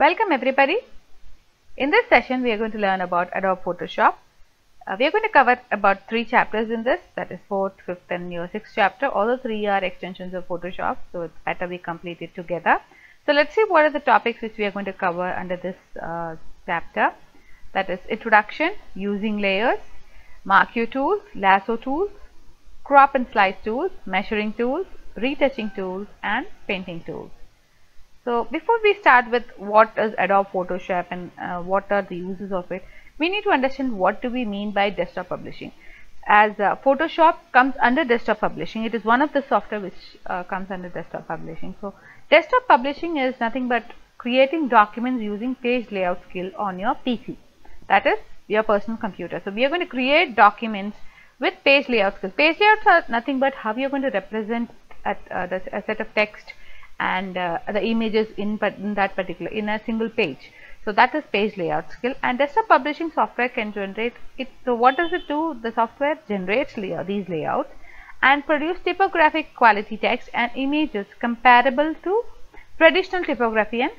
Welcome everybody. In this session we are going to learn about Adobe Photoshop. Uh, we are going to cover about three chapters in this that is fourth, fifth and your sixth chapter. All the three are extensions of Photoshop so it's better we complete it together. So let's see what are the topics which we are going to cover under this uh, chapter that is introduction, using layers, your tools, lasso tools, crop and slice tools, measuring tools, retouching tools and painting tools. So before we start with what is Adobe Photoshop and uh, what are the uses of it, we need to understand what do we mean by desktop publishing. As uh, Photoshop comes under desktop publishing, it is one of the software which uh, comes under desktop publishing. So desktop publishing is nothing but creating documents using page layout skill on your PC that is your personal computer. So we are going to create documents with page layout skill. Page layouts are nothing but how you are going to represent at, uh, a set of text and uh, the images in, in, that particular in a single page. So that is page layout skill and desktop publishing software can generate it. So what does it do? The software generates layout, these layouts and produce typographic quality text and images comparable to traditional typography and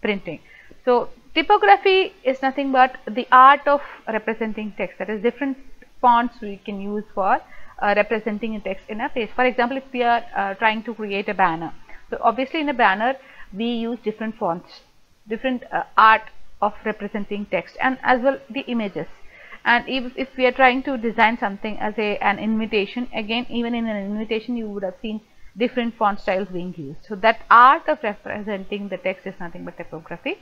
printing. So typography is nothing but the art of representing text that is different fonts we can use for uh, representing a text in a page. For example, if we are uh, trying to create a banner so obviously in a banner we use different fonts, different uh, art of representing text and as well the images. And if, if we are trying to design something as a an invitation, again even in an invitation you would have seen different font styles being used. So that art of representing the text is nothing but typography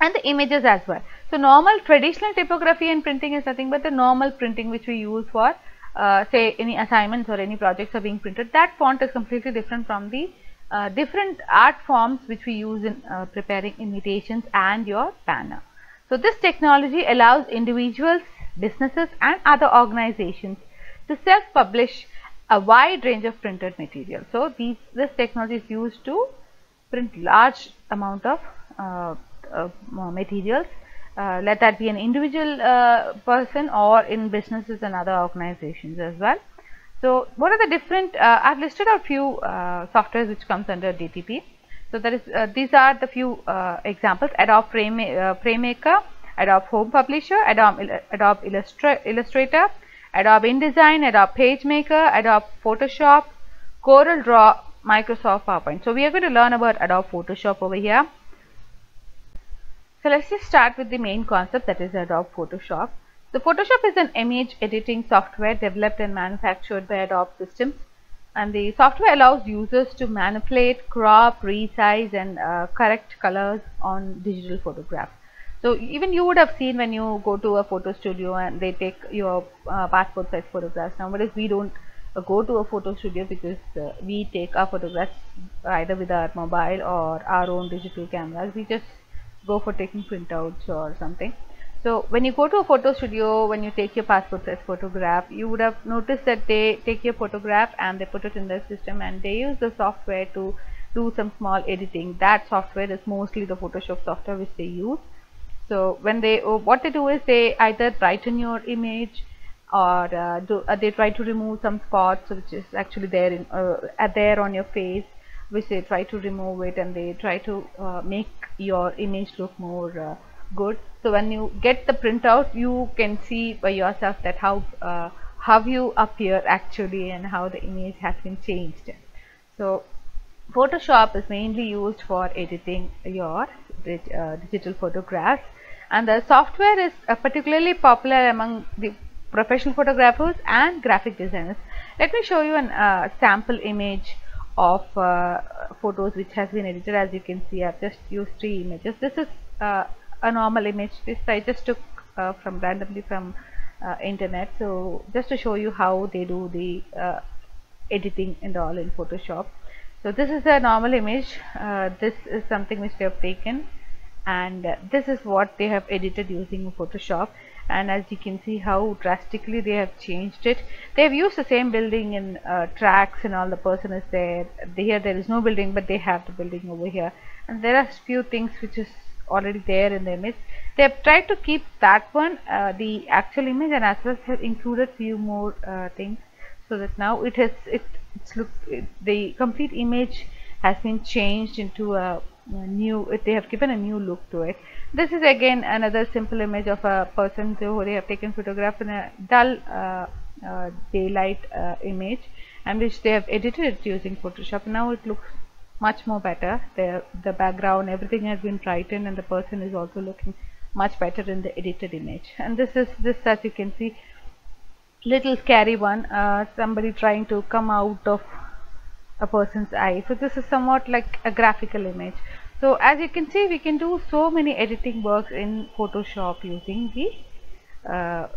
and the images as well. So normal traditional typography and printing is nothing but the normal printing which we use for uh, say any assignments or any projects are being printed. That font is completely different from the uh, different art forms which we use in uh, preparing invitations and your banner. So this technology allows individuals, businesses and other organizations to self-publish a wide range of printed material. So these, this technology is used to print large amount of uh, uh materials uh, let that be an individual uh, person or in businesses and other organizations as well. So what are the different, uh, I've listed a few uh, softwares which comes under DTP. So that is, uh, these are the few uh, examples, Adobe Frame, uh, FrameMaker, Adobe Home Publisher, Adobe, Adobe Illustra Illustrator, Adobe InDesign, Adobe PageMaker, Adobe Photoshop, Corel Draw, Microsoft PowerPoint. So we are going to learn about Adobe Photoshop over here. So let's just start with the main concept that is Adobe Photoshop. So Photoshop is an image editing software developed and manufactured by Adobe Systems and the software allows users to manipulate, crop, resize and uh, correct colors on digital photographs. So even you would have seen when you go to a photo studio and they take your uh, passport size photographs. Now, Nowadays we don't uh, go to a photo studio because uh, we take our photographs either with our mobile or our own digital cameras. We just go for taking printouts or something. So when you go to a photo studio, when you take your passport size photograph, you would have noticed that they take your photograph and they put it in their system and they use the software to do some small editing. That software is mostly the Photoshop software which they use. So when they, oh, what they do is they either brighten your image or uh, do, uh, they try to remove some spots which is actually there in uh, there on your face which they try to remove it and they try to uh, make your image look more uh, good. So when you get the printout you can see by yourself that how uh, how you appear actually and how the image has been changed. So Photoshop is mainly used for editing your uh, digital photographs. And the software is uh, particularly popular among the professional photographers and graphic designers. Let me show you an uh, sample image of uh, photos which has been edited. As you can see I've just used three images. This is uh, a normal image. This I just took uh, from randomly from uh, internet. So just to show you how they do the uh, editing and all in Photoshop. So this is a normal image. Uh, this is something which they have taken. And uh, this is what they have edited using Photoshop. And as you can see how drastically they have changed it. They have used the same building in uh, tracks and all. The person is there. Here there is no building but they have the building over here. And there are few things which is already there in the image. They have tried to keep that one uh, the actual image and as well have included few more uh, things so that now it has it it's look it, the complete image has been changed into a new they have given a new look to it. This is again another simple image of a person who they have taken photograph in a dull uh, uh, daylight uh, image and which they have edited it using photoshop. Now it looks much more better. The the background everything has been brightened and the person is also looking much better in the edited image. And this is this as you can see little scary one uh, somebody trying to come out of a person's eye. So this is somewhat like a graphical image. So as you can see we can do so many editing works in Photoshop using the uh,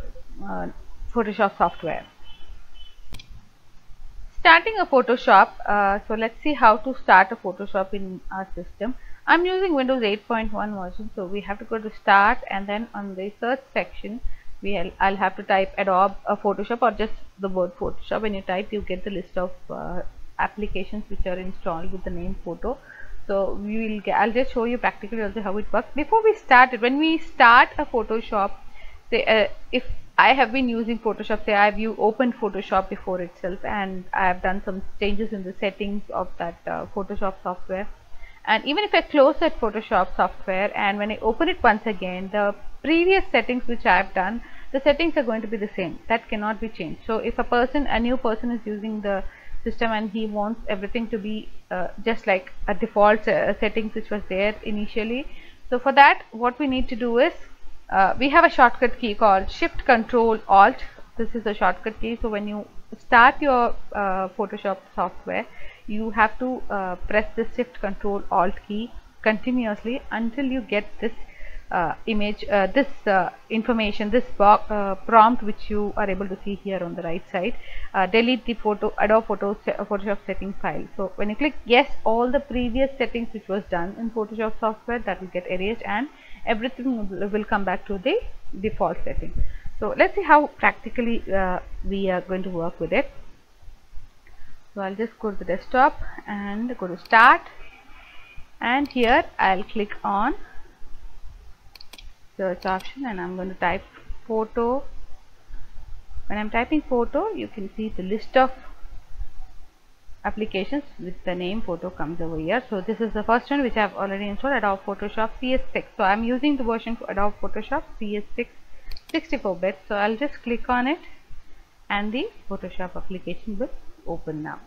uh, Photoshop software starting a Photoshop uh, so let's see how to start a Photoshop in our system. I'm using Windows 8.1 version so we have to go to start and then on the search section we'll I'll have to type Adobe uh, Photoshop or just the word Photoshop. When you type you get the list of uh, applications which are installed with the name photo. So we will get I'll just show you practically also how it works. Before we start it when we start a Photoshop say uh, if I have been using Photoshop. Say I've opened Photoshop before itself and I have done some changes in the settings of that uh, Photoshop software. And even if I close that Photoshop software and when I open it once again the previous settings which I have done the settings are going to be the same. That cannot be changed. So if a person a new person is using the system and he wants everything to be uh, just like a default uh, settings which was there initially. So for that what we need to do is uh, we have a shortcut key called shift control alt. This is a shortcut key. So when you start your uh, photoshop software you have to uh, press the shift control alt key continuously until you get this uh, image uh, this information this prompt which you are able to see here on the right side. Delete the photo Adobe Photo Photoshop setting file. So when you click yes all the previous settings which was done in Photoshop software that will get erased and everything will, come back to the default setting. So let's see how practically uh, we are going to work with it. So I'll just go to the desktop and go to start. And here I'll click on search option and I'm going to type photo. When I'm typing photo you can see the list of applications with the name photo comes over here. So this is the first one which I've already installed Adobe Photoshop CS6 so I'm using the version for Adobe Photoshop CS6 64 bit so I'll just click on it and the Photoshop application will open now.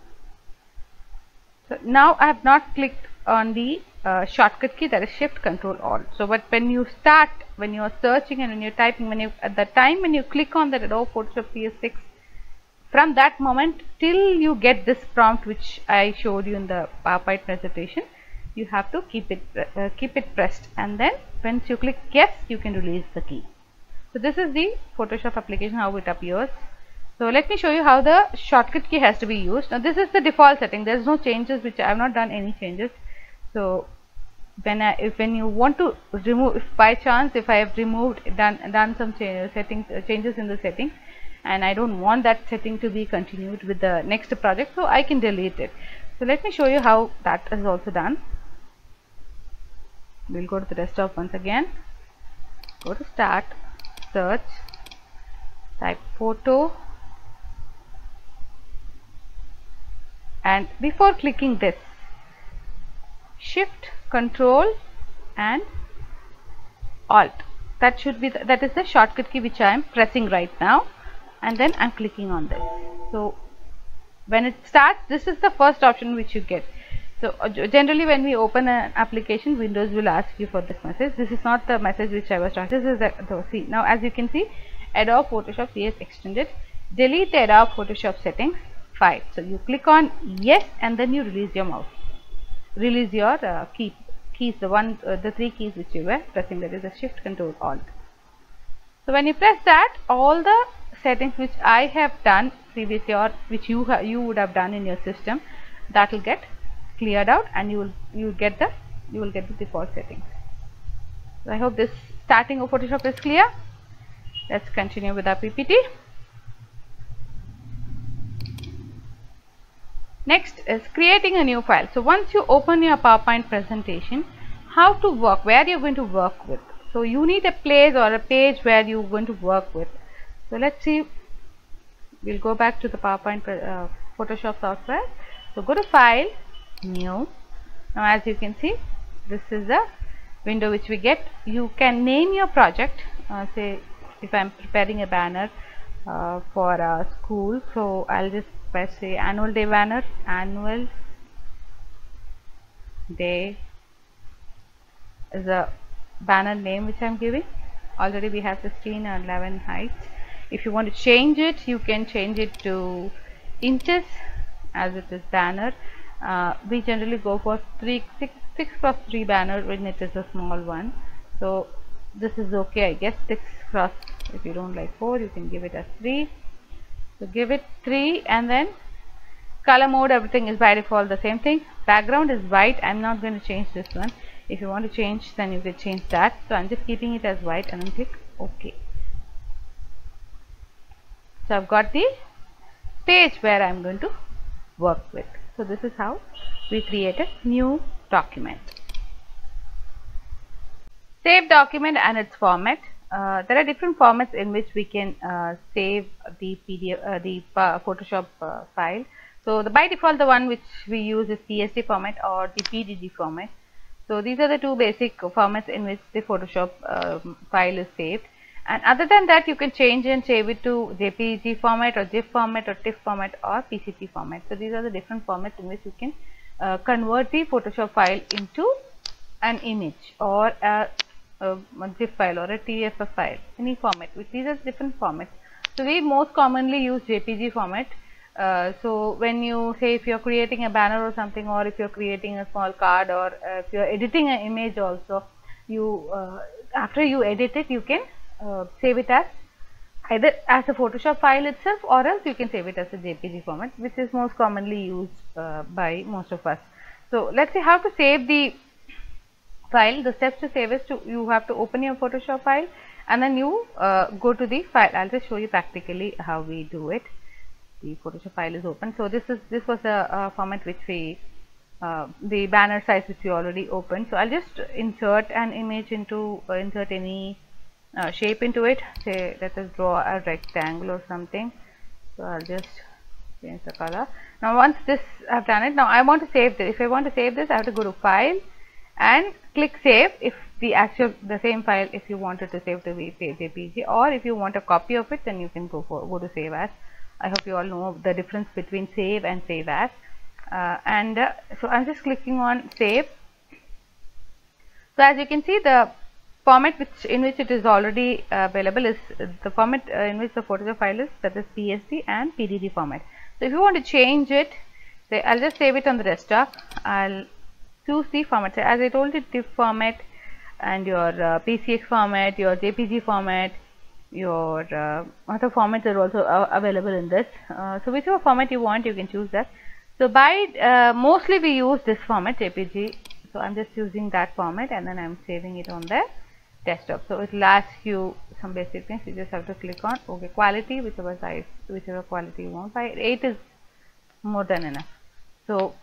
So now I have not clicked on the uh, shortcut key that is shift control alt. So but when you start when you are searching and when you're typing when you at the time when you click on that Adobe Photoshop CS6 from that moment till you get this prompt which I showed you in the PowerPoint presentation you have to keep it uh, keep it pressed. And then once you click yes you can release the key. So this is the Photoshop application how it appears. So let me show you how the shortcut key has to be used. Now this is the default setting. There is no changes which I have not done any changes. So when I, if when you want to remove if by chance if I have removed done done some settings uh, changes in the settings and I don't want that setting to be continued with the next project so I can delete it. So let me show you how that is also done. We'll go to the desktop once again. Go to start search type photo. And before clicking this shift control and alt. That should be that is the shortcut key which I am pressing right now and then I'm clicking on this. So when it starts this is the first option which you get. So uh, generally when we open an application Windows will ask you for this message. This is not the message which I was talking this is the, the see now as you can see Adobe Photoshop CS extended. Delete Adobe Photoshop settings file so you click on yes and then you release your mouse. Release your uh, key keys the one uh, the three keys which you were pressing that is the shift control alt. So when you press that all the settings which I have done previously or which you you would have done in your system that will get cleared out and you will you will get the you will get the default settings so I hope this starting of Photoshop is clear let's continue with our PPT Next is creating a new file. So once you open your PowerPoint presentation, how to work, where you're going to work with. So you need a place or a page where you're going to work with. So let's see, we'll go back to the PowerPoint uh, Photoshop software. So go to File, New. Now as you can see, this is the window which we get. You can name your project. Uh, say if I'm preparing a banner uh, for a school so I'll just press say annual day banner annual day is a banner name which I'm giving. Already we have 16 and 11 heights if you want to change it you can change it to inches as it is banner. Uh, we generally go for 3 6 6 cross 3 banner when it is a small one. So this is okay I guess 6 cross. If you don't like 4 you can give it as 3 so give it 3 and then color mode everything is by default the same thing. Background is white. I'm not going to change this one. If you want to change then you can change that. So I'm just keeping it as white and then click OK so I've got the page where I'm going to work with. So this is how we create a new document. Save document and its format. Uh, there are different formats in which we can uh, save the PDF uh, the uh, Photoshop uh, file. So the by default the one which we use is PSD format or the PDD format. So these are the two basic formats in which the Photoshop um, file is saved and other than that you can change and save it to JPG format or GIF format or TIFF format or PCT format. So these are the different formats in which you can uh, convert the Photoshop file into an image or a, a, GIF file or a TFF file any format which these are different formats. So we most commonly use JPG format uh, so when you say if you're creating a banner or something or if you're creating a small card or uh, if you're editing an image also you uh, after you edit it you can uh, save it as either as a photoshop file itself or else you can save it as a jpg format which is most commonly used uh, by most of us so let's see how to save the file the steps to save is to you have to open your photoshop file and then you go to the file i'll just show you practically how we do it the Photoshop file is open. So this is this was a, a format which we uh, the banner size which we already opened. So I'll just insert an image into uh, insert any uh, shape into it. Say let us draw a rectangle or something. So I'll just change the color. Now once this I've done it. Now I want to save this. If I want to save this, I have to go to File and click Save. If the actual the same file, if you wanted to save to the JPG, or if you want a copy of it, then you can go for go to Save As. I hope you all know the difference between save and save as uh, and uh, so I'm just clicking on save so as you can see the format which in which it is already available is the format uh, in which the Photoshop file is that is PSD and PDD format. So if you want to change it say I'll just save it on the desktop. I'll choose the format. So as I told you TIFF format and your uh, PCX format your JPG format your uh, other formats are also uh, available in this. Uh, so whichever format you want you can choose that. So by uh, mostly we use this format jpg so i'm just using that format and then i'm saving it on the desktop. So it will ask you some basic things. You just have to click on okay quality whichever size whichever quality you want. By 8 is more than enough. So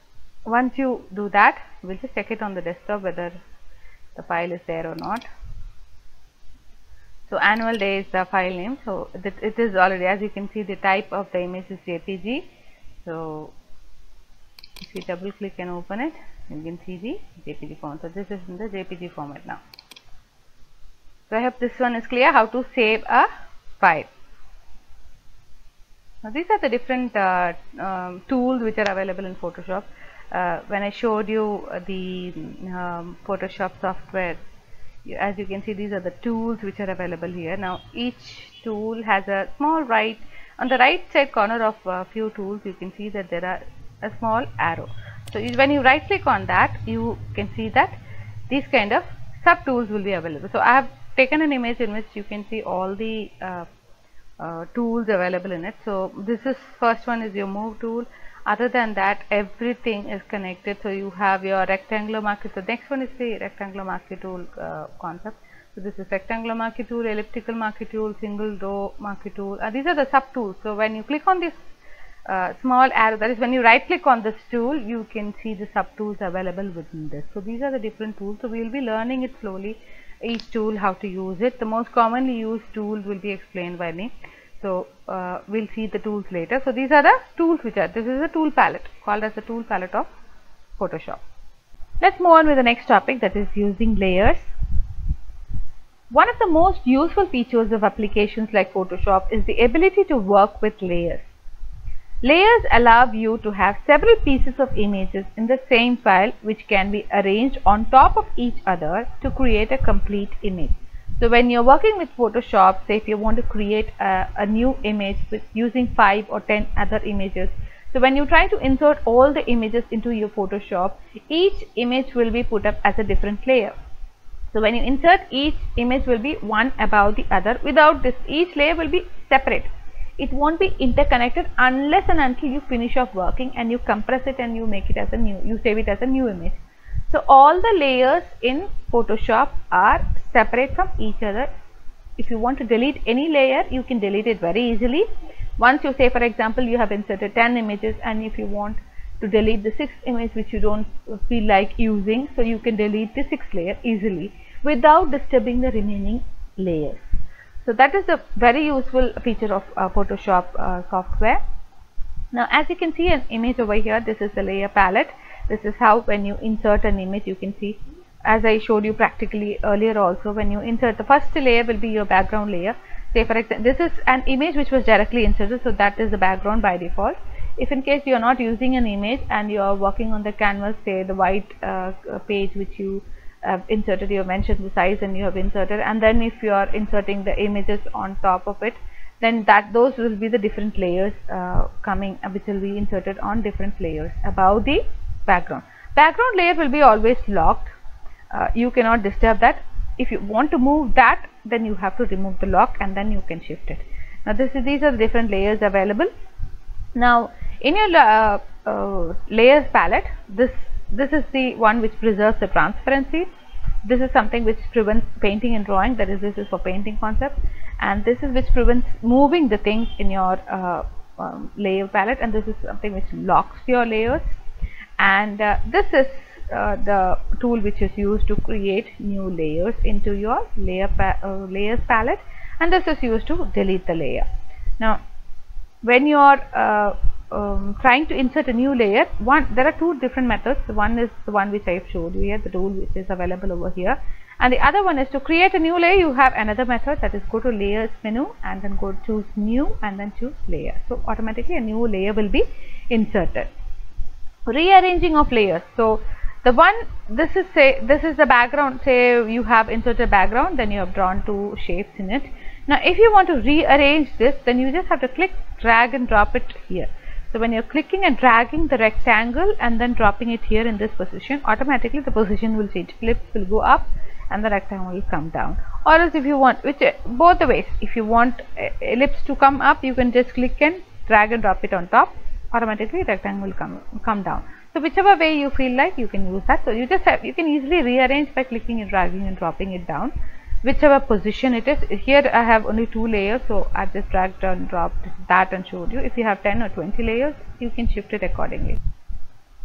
once you do that we'll just check it on the desktop whether the file is there or not. So annual day is the file name. So it is already as you can see the type of the image is jpg so if you double click and open it you can see the jpg format. So this is in the jpg format now so i hope this one is clear. How to save a file. Now these are the different uh, um, tools which are available in photoshop. Uh, when i showed you uh, the um, photoshop software as you can see these are the tools which are available here. Now each tool has a small right. On the right side corner of a few tools you can see that there are a small arrow. So when you right click on that you can see that these kind of sub tools will be available. So I have taken an image in which you can see all the uh, uh, tools available in it. So this is first one is your move tool. Other than that everything is connected. So you have your rectangular marquee so next one is the rectangular marquee tool uh, concept. So this is rectangular marquee tool elliptical marquee tool single row marquee tool. Uh, these are the sub tools. So when you click on this uh, small arrow that is when you right click on this tool you can see the sub tools available within this. So these are the different tools. So we will be learning it slowly each tool how to use it. The most commonly used tool will be explained by me. So uh, we'll see the tools later. So these are the tools which are this is a tool palette called as the tool palette of photoshop. Let's move on with the next topic that is using layers. One of the most useful features of applications like Photoshop is the ability to work with layers. Layers allow you to have several pieces of images in the same file which can be arranged on top of each other to create a complete image. So when you're working with Photoshop, say if you want to create a, a new image with using 5 or 10 other images, so when you try to insert all the images into your Photoshop, each image will be put up as a different layer. So when you insert each image will be one above the other without this each layer will be separate. It won't be interconnected unless and until you finish off working and you compress it and you make it as a new you save it as a new image. So all the layers in Photoshop are separate from each other. If you want to delete any layer you can delete it very easily. Once you say for example you have inserted 10 images and if you want to delete the sixth image which you don't feel like using so you can delete the sixth layer easily without disturbing the remaining layers so that is a very useful feature of uh, Photoshop uh, software. Now as you can see an image over here this is the layer palette. This is how when you insert an image you can see as I showed you practically earlier also when you insert the first layer will be your background layer. Say for example this is an image which was directly inserted so that is the background by default. If in case you are not using an image and you are working on the canvas say the white uh, page which you have inserted you have mentioned the size and you have inserted and then if you are inserting the images on top of it then that those will be the different layers uh, coming uh, which will be inserted on different layers above the background. Background layer will be always locked. Uh, you cannot disturb that. If you want to move that then you have to remove the lock and then you can shift it. Now this is these are the different layers available. Now in your uh, uh, layers palette this this is the one which preserves the transparency. This is something which prevents painting and drawing that is this is for painting concept. And this is which prevents moving the things in your uh, um, layer palette and this is something which locks your layers. And uh, this is uh, the tool which is used to create new layers into your layer pa uh, layers palette and this is used to delete the layer. Now when you are uh, um, trying to insert a new layer. One there are two different methods. One is the one which I have showed you here the tool which is available over here. And the other one is to create a new layer you have another method that is go to layers menu and then go choose new and then choose layer. So automatically a new layer will be inserted. Rearranging of layers. So the one this is say this is the background say you have inserted background then you have drawn two shapes in it. Now if you want to rearrange this then you just have to click drag and drop it here so when you're clicking and dragging the rectangle and then dropping it here in this position, automatically the position will change. Ellipse will go up and the rectangle will come down. Or else if you want, which uh, both the ways, if you want uh, ellipse to come up, you can just click and drag and drop it on top. Automatically rectangle will come come down. So whichever way you feel like, you can use that. So you just have, you can easily rearrange by clicking and dragging and dropping it down whichever position it is. Here I have only two layers so I just dragged and dropped that and showed you. If you have 10 or 20 layers you can shift it accordingly.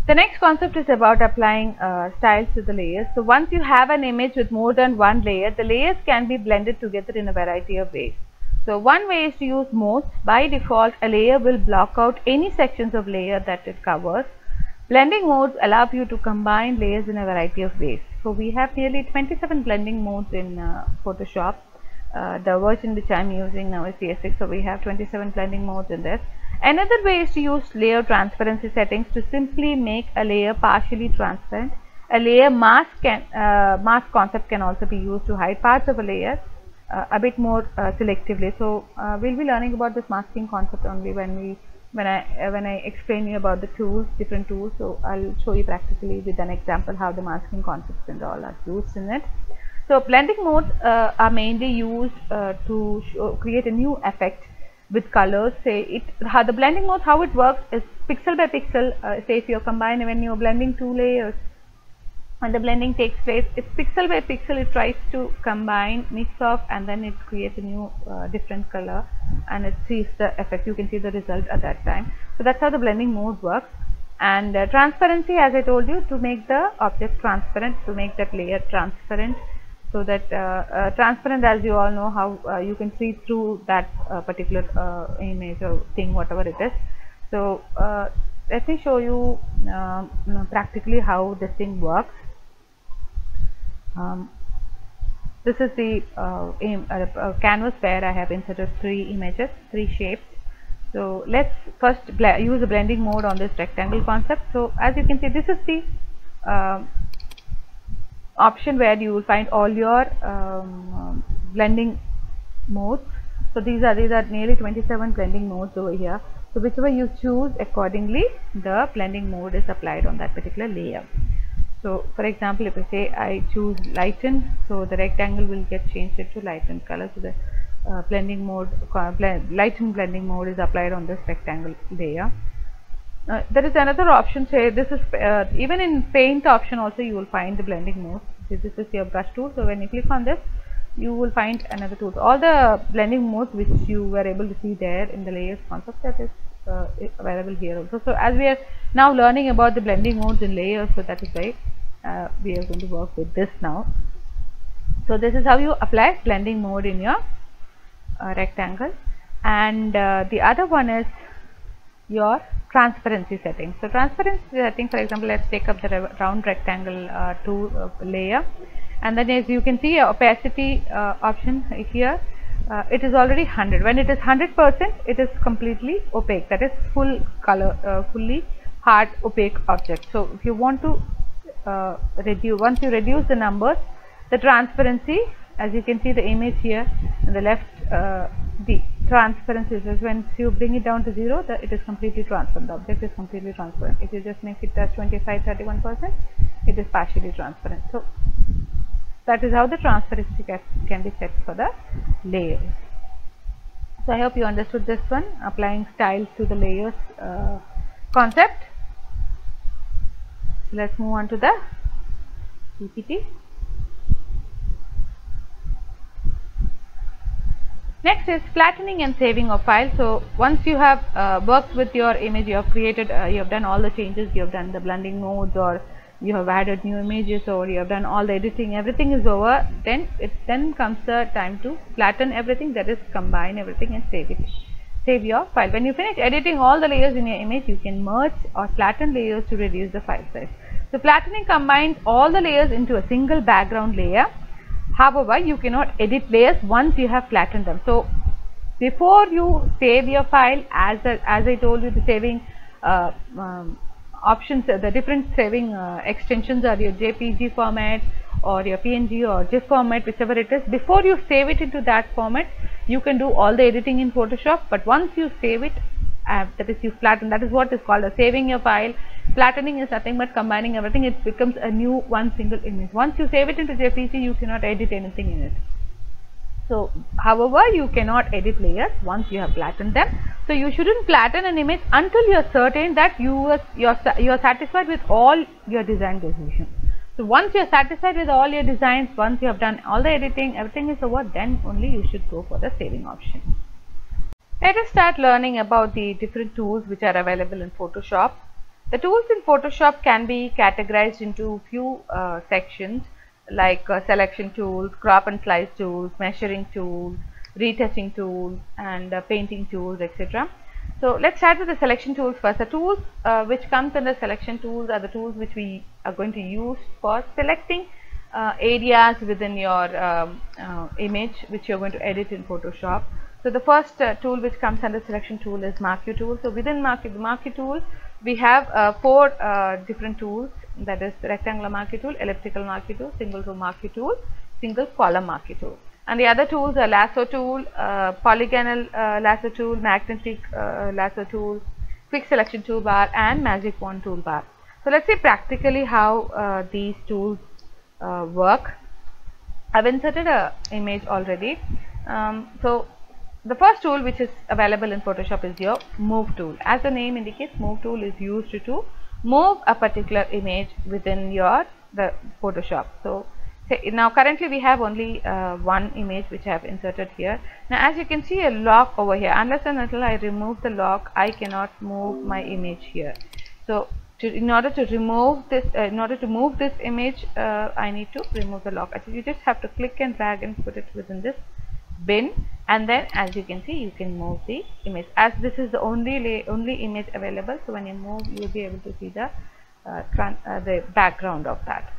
The next concept is about applying uh, styles to the layers. So once you have an image with more than one layer the layers can be blended together in a variety of ways. So one way is to use modes. By default a layer will block out any sections of layer that it covers blending modes allow you to combine layers in a variety of ways so we have nearly 27 blending modes in uh, Photoshop. Uh, the version which I'm using now is CS6 so we have 27 blending modes in this. Another way is to use layer transparency settings to simply make a layer partially transparent. A layer mask can uh, mask concept can also be used to hide parts of a layer uh, a bit more uh, selectively. So uh, we'll be learning about this masking concept only when we when I uh, when I explain you about the tools different tools so I'll show you practically with an example how the masking concepts and all are used in it. So blending modes uh, are mainly used uh, to show, create a new effect with colors. Say it how the blending mode how it works is pixel by pixel. Uh, say if you're combining when you're blending two layers when the blending takes place it's pixel by pixel it tries to combine mix off and then it creates a new uh, different color and it sees the effect. You can see the result at that time. So that's how the blending mode works. And uh, transparency as I told you to make the object transparent to make that layer transparent so that uh, uh transparent as you all know how uh, you can see through that uh, particular image or thing whatever it is. So let me show you practically how this thing works um, this is the uh, aim, uh, uh, canvas where I have inserted three images, three shapes. So let's first use the blending mode on this rectangle concept. So as you can see, this is the um, option where you will find all your um, blending modes. So these are these are nearly 27 blending modes over here. So whichever you choose accordingly, the blending mode is applied on that particular layer. So for example, if I say I choose lighten, so the rectangle will get changed into lighten color. So the uh, blending mode, lighten blending mode is applied on this rectangle layer. Uh, there is another option say this is uh, even in paint option also you will find the blending mode this is your brush tool so when you click on this you will find another tool all the blending modes which you were able to see there in the layers concept that is uh, available here also. So as we are now learning about the blending modes and layers so that is why uh, we are going to work with this now. So this is how you apply blending mode in your uh, rectangle. And uh, the other one is your transparency setting. So transparency setting for example let's take up the round rectangle uh, tool uh, layer. And then as you can see opacity option here uh, it is already 100 when it is 100 percent it is completely opaque. That is full color uh, fully hard opaque object. So if you want to uh, reduce once you reduce the numbers the transparency as you can see the image here on the left the transparency is when you bring it down to zero that it is completely transparent. The object is completely transparent. If you just make it as 25 31 percent it is partially transparent. So that is how the transparency can be set for the layers so i hope you understood this one applying styles to the layers uh, concept. Let's move on to the ppt Next is flattening and saving of file. So once you have uh, worked with your image, you have created, uh, you have done all the changes, you have done the blending modes or you have added new images or you have done all the editing, everything is over, then it then comes the time to flatten everything that is combine everything and save it. Save your file. When you finish editing all the layers in your image, you can merge or flatten layers to reduce the file size. So flattening combines all the layers into a single background layer However, you cannot edit layers once you have flattened them. So, before you save your file, as, a, as I told you, the saving uh, um, options, the different saving uh, extensions are your JPG format or your PNG or GIF format, whichever it is. Before you save it into that format, you can do all the editing in Photoshop. But once you save it, uh, that is you flatten, that is what is called a saving your file Flattening is nothing but combining everything. It becomes a new one single image. Once you save it into JPG, you cannot edit anything in it. So, however, you cannot edit layers once you have flattened them. So, you shouldn't flatten an image until you are certain that you are, you are, you are satisfied with all your design decisions. So, once you are satisfied with all your designs, once you have done all the editing, everything is over, then only you should go for the saving option. Let us start learning about the different tools which are available in Photoshop. The tools in Photoshop can be categorized into few uh, sections like uh, selection tools, crop and slice tools, measuring tools, retouching tools and uh, painting tools etc. So let's start with the selection tools first. The tools uh, which comes under selection tools are the tools which we are going to use for selecting uh, areas within your um, uh, image which you're going to edit in Photoshop. So the first tool which comes under selection tool is marquee tool. So within marquee, the marquee tool we have uh, four uh, different tools that is rectangular marquee tool, elliptical marquee tool, single row marquee tool, single column marquee tool. And the other tools are lasso tool, uh, polygonal uh, lasso tool, magnetic uh, lasso tool, quick selection toolbar and magic wand toolbar. So let's see practically how uh, these tools work. I've inserted a image already. Um, so the first tool which is available in Photoshop is your move tool. As the name indicates, move tool is used to move a particular image within your the Photoshop. So now currently we have only uh, one image which I have inserted here. Now as you can see a lock over here unless and until I remove the lock I cannot move my image here. So to, in order to remove this uh, in order to move this image uh, I need to remove the lock. You just have to click and drag and put it within this bin and then as you can see you can move the image. As this is the only only image available so when you move you'll be able to see the uh, uh, the background of that.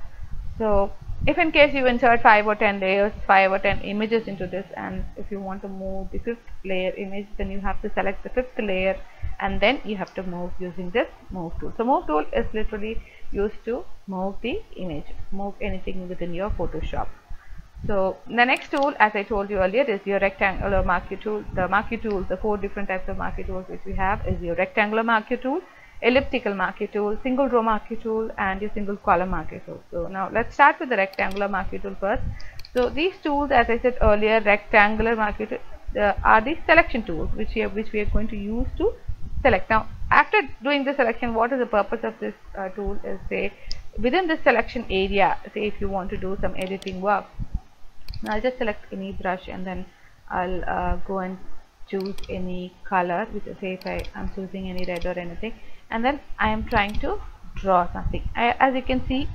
So if in case you insert 5 or 10 layers 5 or 10 images into this and if you want to move the fifth layer image then you have to select the fifth layer and then you have to move using this move tool. So move tool is literally used to move the image move anything within your photoshop so the next tool as i told you earlier is your rectangular marquee tool the marquee tools the four different types of marquee tools which we have is your rectangular marquee tool elliptical marquee tool, single row marquee tool and your single column marquee tool. So now let's start with the rectangular marquee tool first. So these tools as I said earlier rectangular marquee tool uh, are the selection tools which we, are, which we are going to use to select. Now after doing the selection what is the purpose of this uh, tool is say within this selection area say if you want to do some editing work. I'll just select any brush and then I'll uh, go and choose any color which say if I am choosing any red or anything. And then I am trying to draw something. I, as you can see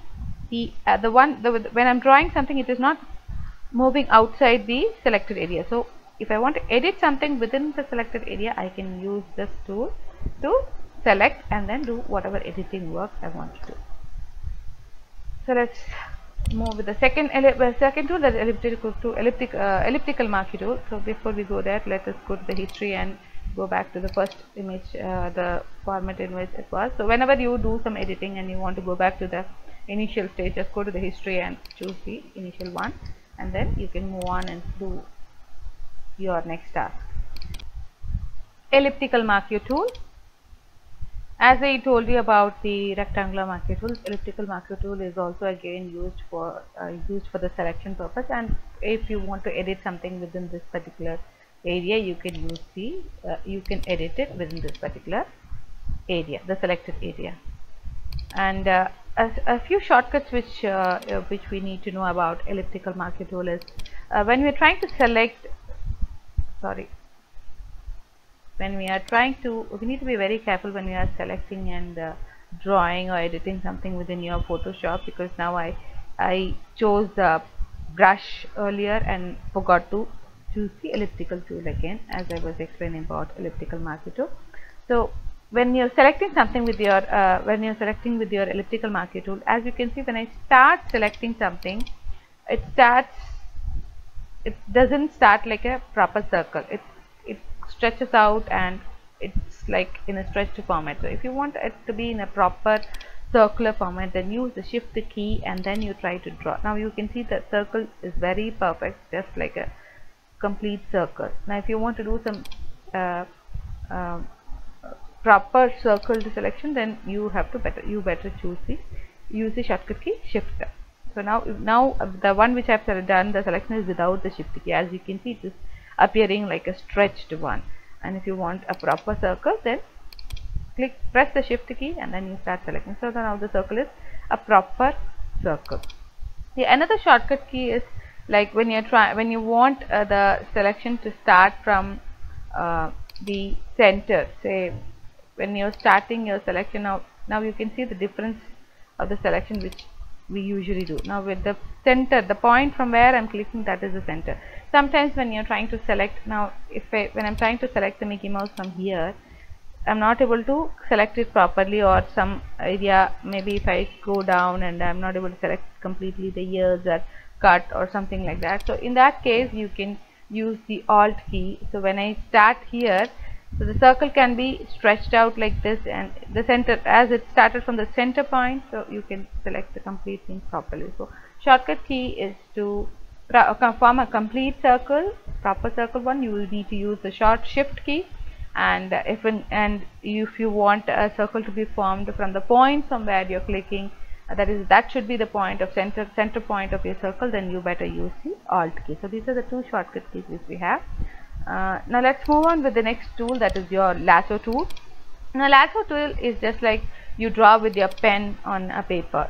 the uh, the one the, when I'm drawing something it is not moving outside the selected area. So if I want to edit something within the selected area I can use this tool to select and then do whatever editing work I want to do. So let's move with the second uh, second tool that elliptical to elliptic uh, elliptical marquee tool so before we go there let us go to the history and go back to the first image uh, the format in which it was. So whenever you do some editing and you want to go back to the initial stage just go to the history and choose the initial one. And then you can move on and do your next task. Elliptical marquee tool as I told you about the rectangular marquee tool elliptical marquee tool is also again used for uh, used for the selection purpose. And if you want to edit something within this particular area you can use the uh, you can edit it within this particular area the selected area. And uh, a, a, few shortcuts which uh, uh which we need to know about elliptical marquee tool is uh, when we're trying to select sorry when we are trying to we need to be very careful when we are selecting and uh, drawing or editing something within your Photoshop because now I I chose the brush earlier and forgot to choose the elliptical tool again as I was explaining about elliptical tool. So when you're selecting something with your uh, when you're selecting with your elliptical marquee tool as you can see when I start selecting something it starts it doesn't start like a proper circle it stretches out and it's like in a stretched format. So if you want it to be in a proper circular format then use the shift key and then you try to draw. Now you can see the circle is very perfect just like a complete circle. Now if you want to do some uh, uh, proper circle selection then you have to better you better choose the use the shortcut key shift so now now the one which I've done the selection is without the shift key. As you can see it is appearing like a stretched one. And if you want a proper circle then click press the shift key and then you start selecting. So now the circle is a proper circle. The another shortcut key is like when you're trying when you want uh, the selection to start from uh, the center. Say when you're starting your selection now now you can see the difference of the selection which we usually do. Now with the center the point from where I'm clicking that is the center. Sometimes when you're trying to select now if I, when I'm trying to select the Mickey Mouse from here I'm not able to select it properly or some area maybe if I go down and I'm not able to select completely the ears or cut or something like that. So in that case you can use the alt key. So when I start here so the circle can be stretched out like this and the center as it started from the center point so you can select the complete thing properly. So shortcut key is to uh, form a complete circle proper circle one. You will need to use the short shift key. And if in, and if you want a circle to be formed from the point somewhere you're clicking that is that should be the point of center center point of your circle then you better use the alt key. So these are the two shortcut keys which we have uh, now let's move on with the next tool that is your lasso tool. Now lasso tool is just like you draw with your pen on a paper.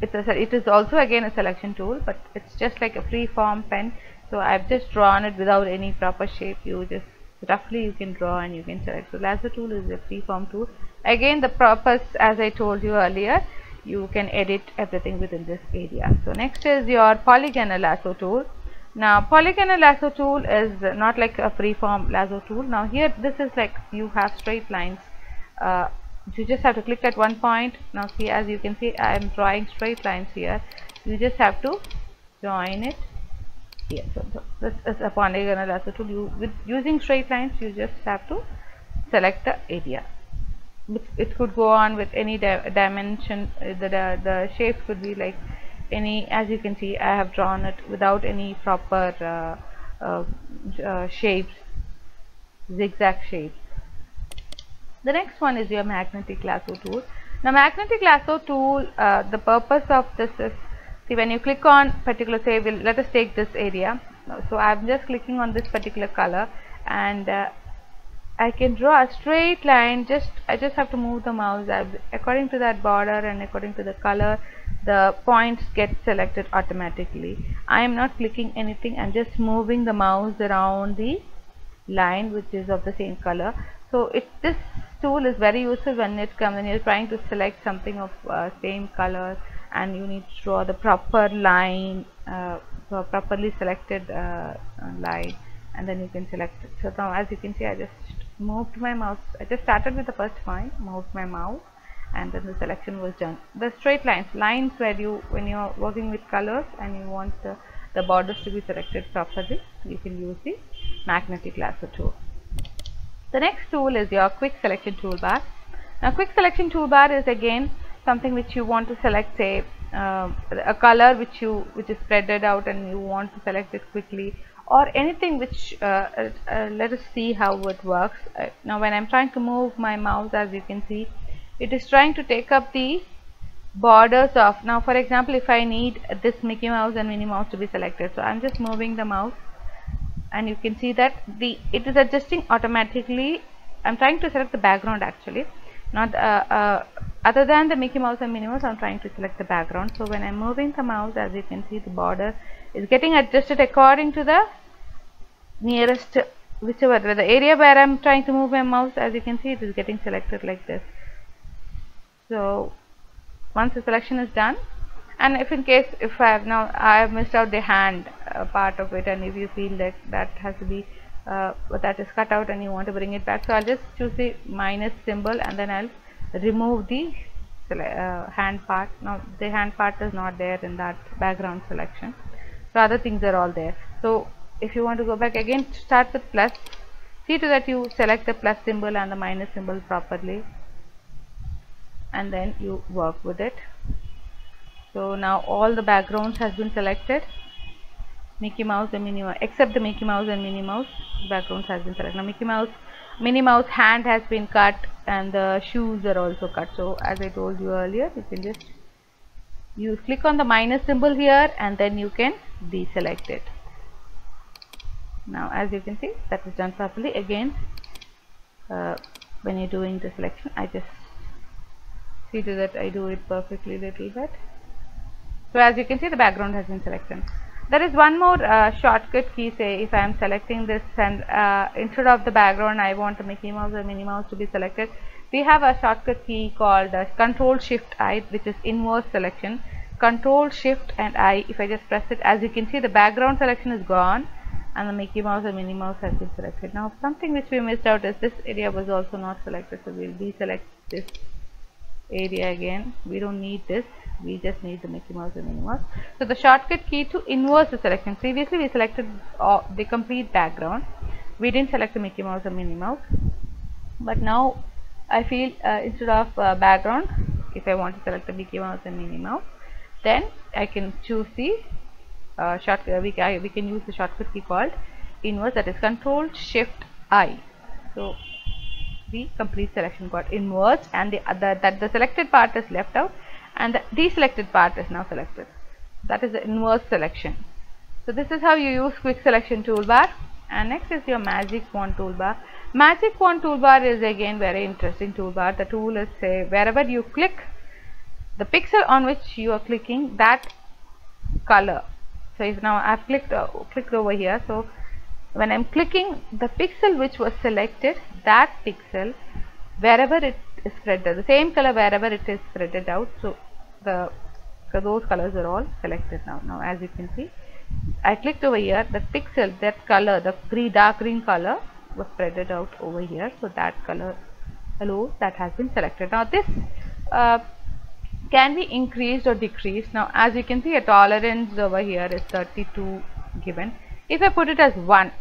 It's a, it is also again a selection tool but it's just like a free form pen. So I've just drawn it without any proper shape. You just roughly you can draw and you can select. So lasso tool is a free form tool. Again the purpose as I told you earlier you can edit everything within this area. So next is your polygonal lasso tool now polygonal lasso tool is not like a freeform lasso tool. Now here this is like you have straight lines. Uh, you just have to click at one point. Now see as you can see I am drawing straight lines here. You just have to join it here. So, so this is a polygonal lasso tool. You with using straight lines you just have to select the area. It could go on with any di dimension uh, the, the the shape could be like any as you can see I have drawn it without any proper uh, uh, uh shapes zigzag shapes. The next one is your magnetic lasso tool. Now magnetic lasso tool uh, the purpose of this is see when you click on particular say we'll, let us take this area. So I'm just clicking on this particular color and uh, I can draw a straight line just I just have to move the mouse according to that border and according to the color the points get selected automatically. I am not clicking anything I'm just moving the mouse around the line which is of the same color. So it this tool is very useful when it comes when you're trying to select something of uh, same color and you need to draw the proper line uh, properly selected uh, line and then you can select. It so now as you can see I just moved my mouse I just started with the first point moved my mouse and then the selection was done. The straight lines lines where you when you're working with colors and you want the, the borders to be selected properly you can use the magnetic lasso tool. The next tool is your quick selection toolbar. Now quick selection toolbar is again something which you want to select say uh, a color which you which is spreaded out and you want to select it quickly or anything which uh, uh, uh, let us see how it works. Uh, now when I'm trying to move my mouse as you can see it is trying to take up the borders of now for example if I need this Mickey Mouse and Minnie Mouse to be selected so I'm just moving the mouse. And you can see that the it is adjusting automatically. I'm trying to select the background actually. Not uh, uh, other than the Mickey Mouse and Minnie Mouse I'm trying to select the background. So when I'm moving the mouse as you can see the border is getting adjusted according to the nearest whichever the area where I'm trying to move my mouse as you can see it is getting selected like this. So once the selection is done and if in case if I have now I have missed out the hand uh, part of it and if you feel that that has to be uh, that is cut out and you want to bring it back so I'll just choose the minus symbol and then I'll remove the uh, hand part. Now the hand part is not there in that background selection. So other things are all there. So if you want to go back again start with plus. See to that you select the plus symbol and the minus symbol properly. And then you work with it. So now all the backgrounds has been selected. Mickey Mouse and Minnie Mouse except the Mickey Mouse and Minnie Mouse backgrounds has been selected. Now Mickey Mouse Minnie Mouse hand has been cut and the shoes are also cut. So as I told you earlier you can just you click on the minus symbol here and then you can deselect it now as you can see that is done properly. Again uh, when you're doing the selection I just see to that I do it perfectly little bit. So as you can see the background has been selected. There is one more uh, shortcut key say if I am selecting this and uh, instead of the background I want the Mickey Mouse or Minnie Mouse to be selected. We have a shortcut key called uh, control shift I which is inverse selection. Control shift and I if I just press it as you can see the background selection is gone and the Mickey Mouse and Minnie Mouse has been selected. Now something which we missed out is this area was also not selected so we'll deselect this area again. We don't need this we just need the Mickey Mouse and Minnie Mouse. So the shortcut key to inverse the selection. Previously we selected uh, the complete background. We didn't select the Mickey Mouse and Minnie Mouse. But now I feel uh, instead of uh, background if I want to select the Mickey Mouse and Minnie Mouse then I can choose the uh, short uh, we, we can use the shortcut key called inverse that is control shift I. So the complete selection got inverse and the other that the selected part is left out and the deselected part is now selected. That is the inverse selection. So this is how you use quick selection toolbar and next is your magic wand toolbar. Magic wand toolbar is again very interesting toolbar. The tool is say wherever you click the pixel on which you are clicking that color so if now I've clicked uh, clicked over here so when I'm clicking the pixel which was selected that pixel wherever it is spread the same color wherever it is spreaded out so the so those colors are all selected now. Now as you can see I clicked over here the pixel that color the green dark green color was spreaded out over here so that color hello that has been selected. Now this uh, can be increased or decreased. Now as you can see a tolerance over here is 32 given. If I put it as 1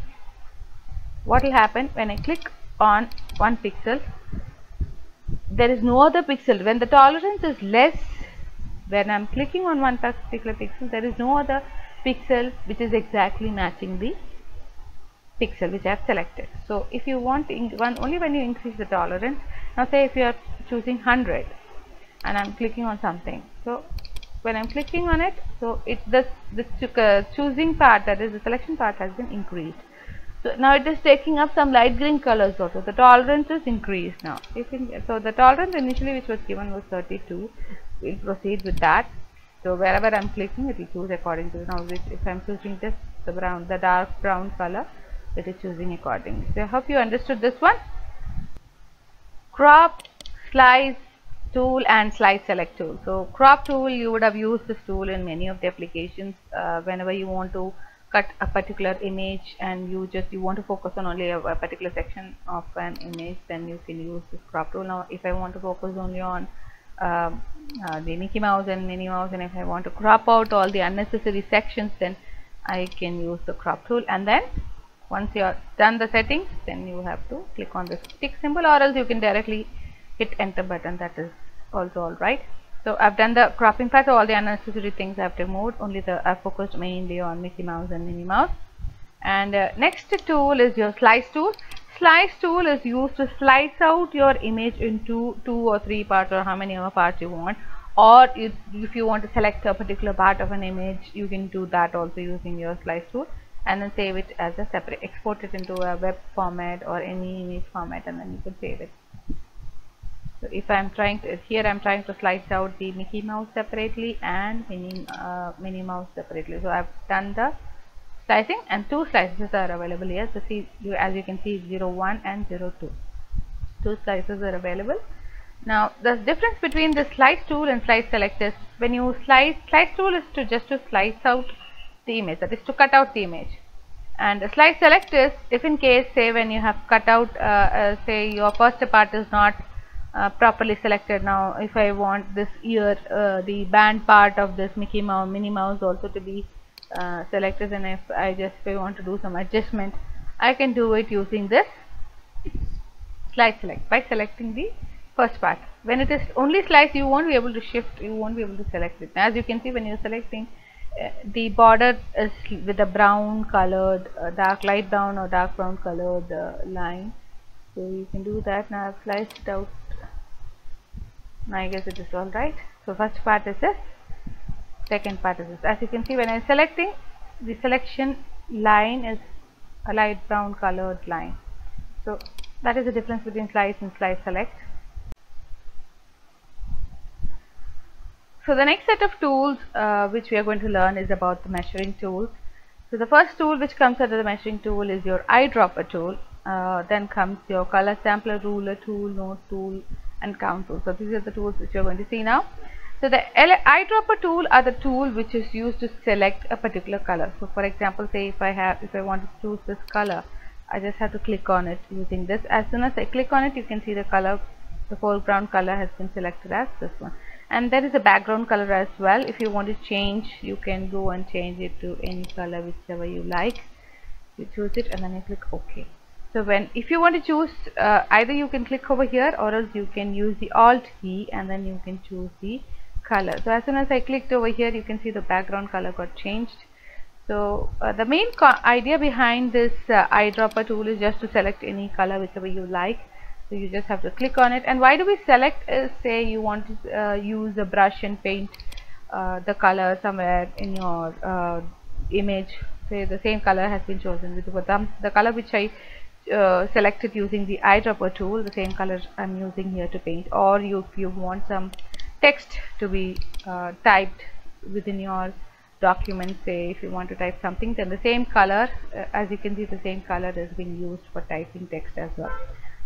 what will happen when I click on one pixel? There is no other pixel. When the tolerance is less when I'm clicking on one particular pixel there is no other pixel which is exactly matching the pixel which I have selected. So if you want one only when you increase the tolerance now say if you are choosing 100 and I'm clicking on something. So when I'm clicking on it so it the, the uh, choosing part that is the selection part has been increased. So now it is taking up some light green colors also. The tolerance is increased now. In, so the tolerance initially which was given was 32 we'll proceed with that. So wherever I'm clicking it will choose according to now which if I'm choosing this the brown the dark brown color it is choosing accordingly. So I hope you understood this one. Crop slice tool and slice select tool. So crop tool you would have used this tool in many of the applications uh, whenever you want to cut a particular image and you just you want to focus on only a, a, particular section of an image then you can use this crop tool. Now if I want to focus only on um, uh, the Mickey Mouse and Minnie Mouse and if I want to crop out all the unnecessary sections then I can use the crop tool. And then once you are done the settings then you have to click on this tick symbol or else you can directly hit enter button that is also alright so I've done the cropping part so all the unnecessary things I've removed only the I've focused mainly on Mickey Mouse and Minnie Mouse. And uh, next tool is your slice tool. Slice tool is used to slice out your image into two or three parts or how many other parts you want. Or if, if you want to select a particular part of an image you can do that also using your slice tool. And then save it as a separate export it into a web format or any image format and then you can save it so if I'm trying to here I'm trying to slice out the Mickey Mouse separately and Minnie, uh, Minnie Mouse separately. So I've done the slicing and two slices are available here. So see you as you can see 01 and 02 two slices are available. Now the difference between the slice tool and slice select is when you slice slice tool is to just to slice out the image that is to cut out the image. And slice select is if in case say when you have cut out uh, uh, say your first part is not uh, properly selected. Now if I want this ear uh, the band part of this Mickey Mouse Minnie Mouse also to be uh, selected and if I just if I want to do some adjustment I can do it using this slice select. By selecting the first part. When it is only slice you won't be able to shift you won't be able to select it. As you can see when you're selecting uh, the border is with a brown colored uh, dark light brown or dark brown colored line. So you can do that. Now I've sliced it out now I guess it is alright so first part is this second part is this. As you can see when I'm selecting the selection line is a light brown colored line. So that is the difference between slice and slice select. So the next set of tools uh, which we are going to learn is about the measuring tools so the first tool which comes under the measuring tool is your eyedropper tool. Uh, then comes your color sampler ruler tool note tool and count tool. So these are the tools which you're going to see now. So the eyedropper tool are the tool which is used to select a particular color. So for example, say if I have if I want to choose this color, I just have to click on it using this. As soon as I click on it, you can see the color, the foreground color has been selected as this one. And there is a background color as well. If you want to change, you can go and change it to any color whichever you like. You choose it and then you click OK so when if you want to choose uh, either you can click over here or else you can use the alt key and then you can choose the color. So as soon as I clicked over here you can see the background color got changed. So uh, the main idea behind this uh, eyedropper tool is just to select any color whichever you like. So you just have to click on it. And why do we select is say you want to uh, use a brush and paint uh, the color somewhere in your uh, image? Say the same color has been chosen with the, the color which I uh, selected using the eyedropper tool the same color I'm using here to paint. Or you, if you want some text to be uh, typed within your document say if you want to type something then the same color uh, as you can see the same color is being used for typing text as well.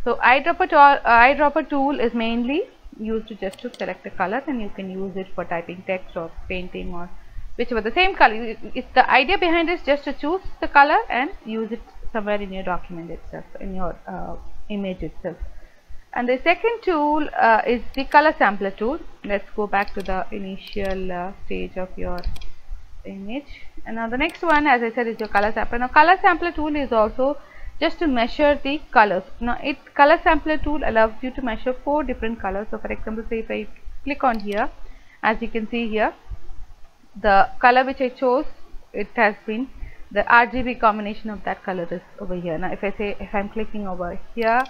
So eyedropper tool, uh, eyedropper tool is mainly used to just to select a color and you can use it for typing text or painting or whichever the same color. It's the idea behind it is just to choose the color and use it somewhere in your document itself in your uh, image itself. And the second tool uh, is the color sampler tool. Let's go back to the initial uh, stage of your image. And now the next one as I said is your color sampler. Now color sampler tool is also just to measure the colors. Now it color sampler tool allows you to measure four different colors. So for example say if I click on here as you can see here the color which I chose it has been the RGB combination of that color is over here. Now if I say if I'm clicking over here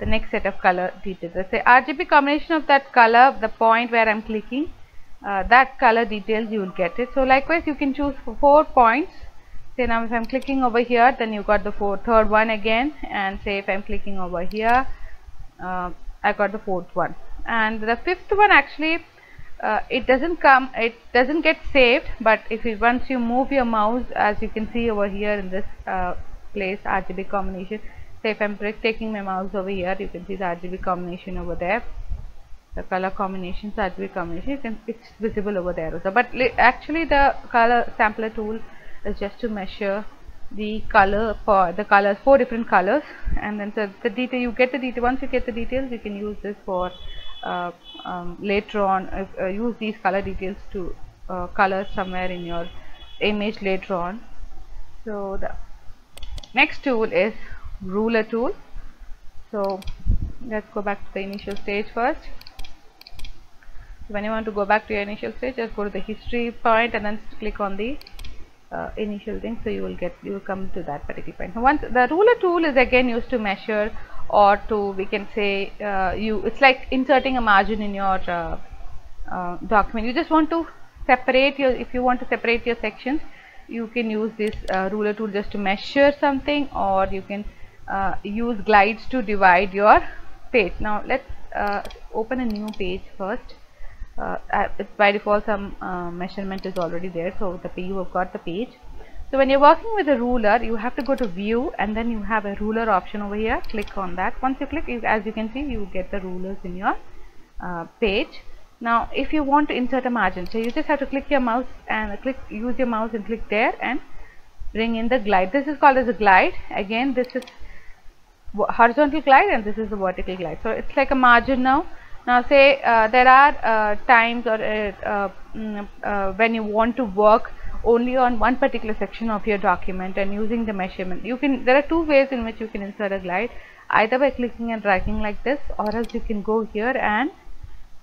the next set of color details. Let's say RGB combination of that color the point where I'm clicking uh, that color details you will get it. So likewise you can choose for four points. Say now if I'm clicking over here then you got the four, third one again. And say if I'm clicking over here uh, I got the fourth one. And the fifth one actually uh, it doesn't come it doesn't get saved but if you once you move your mouse as you can see over here in this uh, place RGB combination say if I'm taking my mouse over here you can see the RGB combination over there. The color combinations RGB combination you can it's visible over there also. But actually the color sampler tool is just to measure the color for the colors four different colors. And then so the detail you get the detail once you get the details you can use this for uh, um, later on uh, use these color details to uh, color somewhere in your image later on. So the next tool is ruler tool. So let's go back to the initial stage first. When you want to go back to your initial stage just go to the history point and then click on the uh, initial thing. So you will get you will come to that particular point. So once the ruler tool is again used to measure or to we can say uh, you it's like inserting a margin in your uh, uh document. You just want to separate your if you want to separate your sections you can use this uh, ruler tool just to measure something or you can uh, use glides to divide your page. Now let's open a new page first. Uh, by default some uh, measurement is already there so the you have got the page so when you're working with a ruler you have to go to view and then you have a ruler option over here. Click on that. Once you click you, as you can see you get the rulers in your uh, page. Now if you want to insert a margin so you just have to click your mouse and click use your mouse and click there and bring in the glide. This is called as a glide. Again this is horizontal glide and this is the vertical glide. So it's like a margin now. Now say uh, there are uh, times or uh, mm, uh, when you want to work only on one particular section of your document and using the measurement. You can there are two ways in which you can insert a glide. Either by clicking and dragging like this or else you can go here and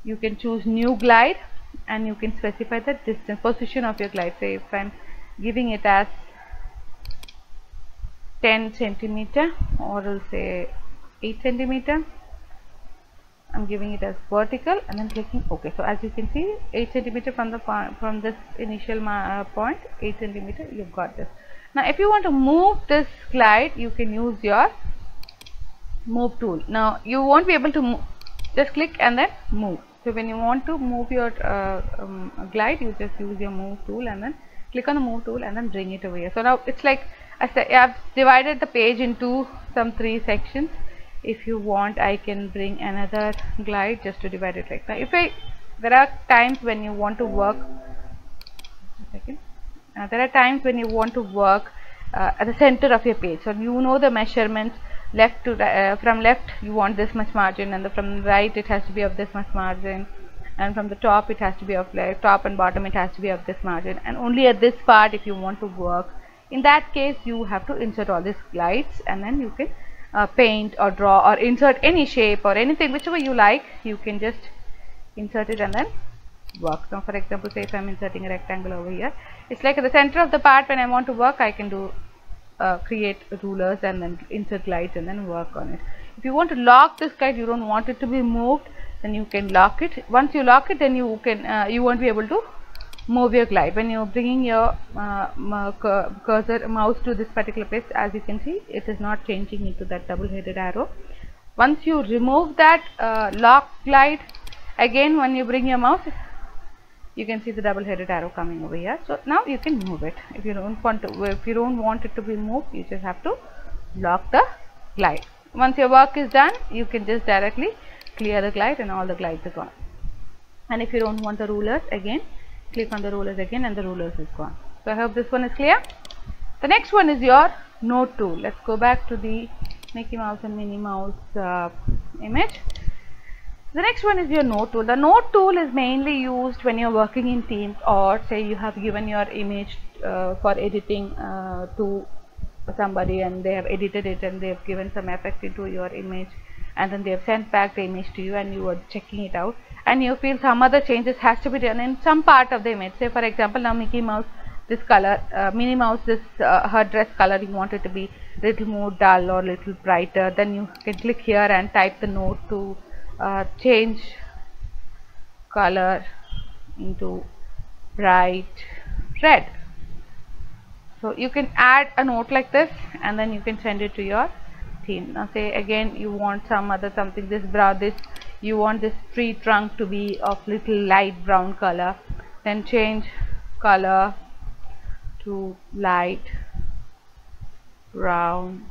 you can choose new glide and you can specify the distance position of your glide. Say if I'm giving it as 10 centimeter or I'll say 8 centimeter I'm giving it as vertical and then clicking OK. So as you can see 8 centimeter from the from this initial uh, point 8 centimeter you've got this. Now if you want to move this glide you can use your move tool. Now you won't be able to move just click and then move. So when you want to move your uh, um, glide you just use your move tool and then click on the move tool and then bring it away. So now it's like I have divided the page into some three sections if you want I can bring another glide just to divide it like that. If I there are times when you want to work uh, there are times when you want to work uh, at the center of your page. So you know the measurements left to uh, from left you want this much margin and the, from right it has to be of this much margin and from the top it has to be of like top and bottom it has to be of this margin. And only at this part if you want to work. In that case you have to insert all these glides and then you can uh, paint or draw or insert any shape or anything whichever you like you can just insert it and then work. So for example say if I'm inserting a rectangle over here it's like at the center of the part when I want to work I can do uh, create rulers and then insert glides and then work on it. If you want to lock this guide you don't want it to be moved then you can lock it. Once you lock it then you can uh, you won't be able to move your glide. When you're bringing your uh, cursor mouse to this particular place as you can see it is not changing into that double-headed arrow. Once you remove that uh, lock glide again when you bring your mouse you can see the double-headed arrow coming over here. So now you can move it. If you don't want to if you don't want it to be moved you just have to lock the glide. Once your work is done you can just directly clear the glide and all the glides are gone. And if you don't want the rulers again click on the rulers again and the rulers is gone. So i hope this one is clear. The next one is your note tool. Let's go back to the mickey mouse and minnie mouse uh, image. The next one is your note tool. The note tool is mainly used when you're working in teams or say you have given your image uh, for editing uh, to somebody and they have edited it and they have given some effect into your image and then they have sent back the image to you and you are checking it out and you feel some other changes has to be done in some part of the image. Say for example now Mickey Mouse this color uh, Minnie Mouse this uh, her dress color you want it to be little more dull or little brighter then you can click here and type the note to uh, change color into bright red. So you can add a note like this and then you can send it to your team. Now say again you want some other something this brown this you want this tree trunk to be of little light brown color then change color to light brown.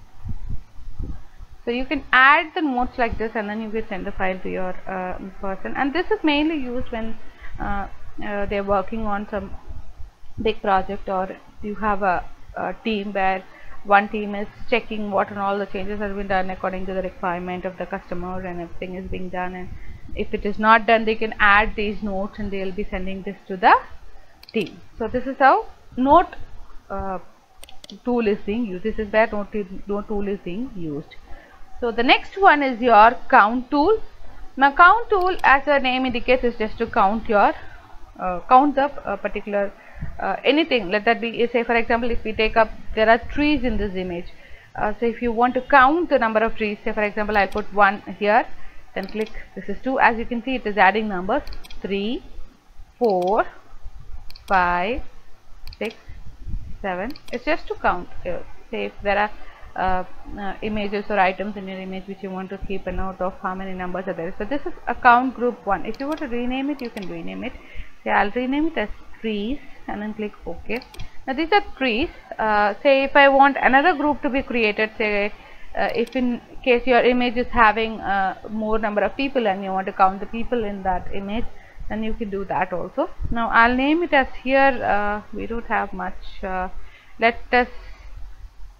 So you can add the notes like this and then you can send the file to your uh, person. And this is mainly used when uh, uh, they're working on some big project or you have a, a, team where one team is checking what and all the changes have been done according to the requirement of the customer and everything is being done. And if it is not done they can add these notes and they'll be sending this to the team. So this is how note uh, tool is being used. This is where note, note tool is being used. So the next one is your count tool. Now count tool as the name indicates is just to count your uh, count the uh, particular uh, anything let that be say for example if we take up there are trees in this image. Uh, so if you want to count the number of trees say for example I put one here then click this is 2 as you can see it is adding numbers. 3 4 5 6 7 it's just to count. Uh, say if there are uh, uh, images or items in your image which you want to keep a note of how many numbers are there. So this is account group 1 if you want to rename it you can rename it. Say I'll rename it as trees and then click OK. Now these are trees. Uh, say if I want another group to be created, say uh, if in case your image is having uh, more number of people and you want to count the people in that image, then you can do that also. Now I'll name it as here. Uh, we don't have much. Uh, let us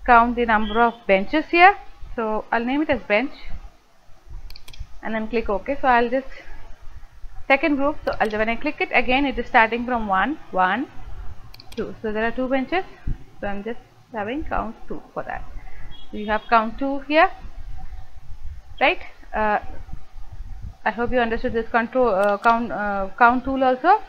count the number of benches here. So I'll name it as bench and then click OK. So I'll just second group so when I click it again it is starting from 1 1 2 so there are two benches so I'm just having count 2 for that. So you have count 2 here right? Uh, I hope you understood this control uh, count uh, count tool also.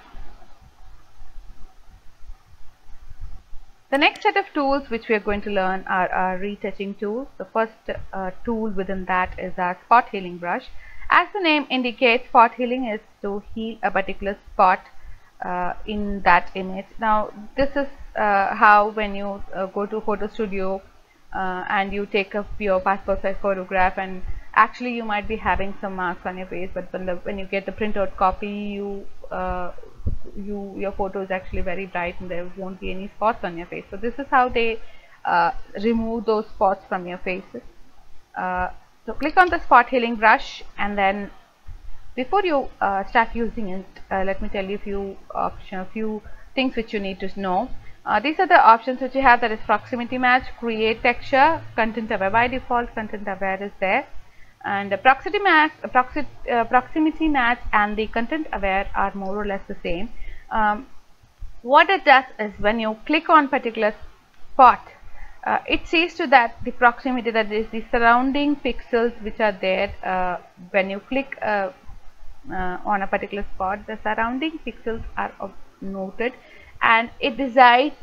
The next set of tools which we are going to learn are our retouching tools. The first uh, tool within that is our spot healing brush as the name indicates, spot healing is to heal a particular spot uh, in that image. Now, this is uh, how when you uh, go to photo studio uh, and you take up your passport size photograph and actually you might be having some marks on your face but when, the, when you get the printout copy you uh, you your photo is actually very bright and there won't be any spots on your face so this is how they uh, remove those spots from your faces so click on the spot healing brush and then before you uh, start using it uh, let me tell you a few options a few things which you need to know. Uh, these are the options which you have that is proximity match create texture content aware by default content aware is there. And the proximity match proxi uh, proximity match and the content aware are more or less the same. Um, what it does is when you click on particular spot uh, it sees to that the proximity that is the surrounding pixels which are there uh, when you click uh, uh, on a particular spot the surrounding pixels are noted. And it decides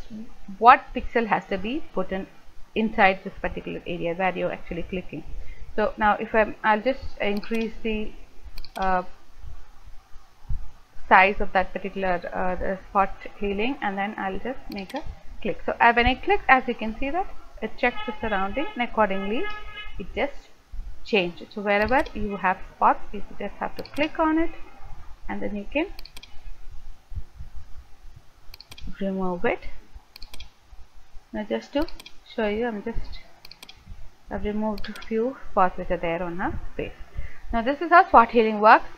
what pixel has to be put in inside this particular area where you're actually clicking. So now if I'm I'll just increase the uh, size of that particular uh, spot healing and then I'll just make a click. So uh, when I click as you can see that it checks the surrounding and accordingly it just changes. So wherever you have spots you just have to click on it and then you can remove it. Now just to show you I'm just I've removed a few spots which are there on her face. Now this is how spot healing works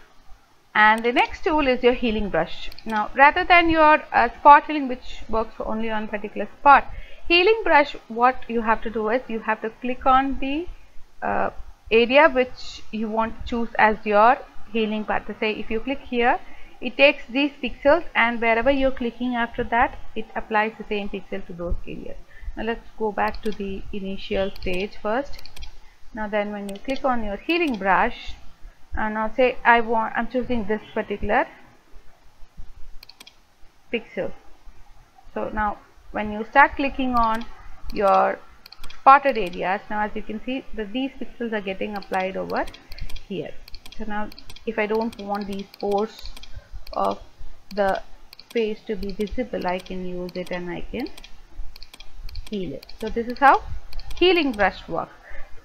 and the next tool is your healing brush. Now rather than your uh, spot healing which works only on particular spot healing brush what you have to do is you have to click on the uh, area which you want to choose as your healing part so say if you click here it takes these pixels and wherever you're clicking after that it applies the same pixel to those areas. Now let's go back to the initial stage first. Now then when you click on your healing brush and now say I want I'm choosing this particular pixel. So now when you start clicking on your spotted areas now as you can see that these pixels are getting applied over here. So now if I don't want these pores of the face to be visible I can use it and I can heal it. So this is how healing brush works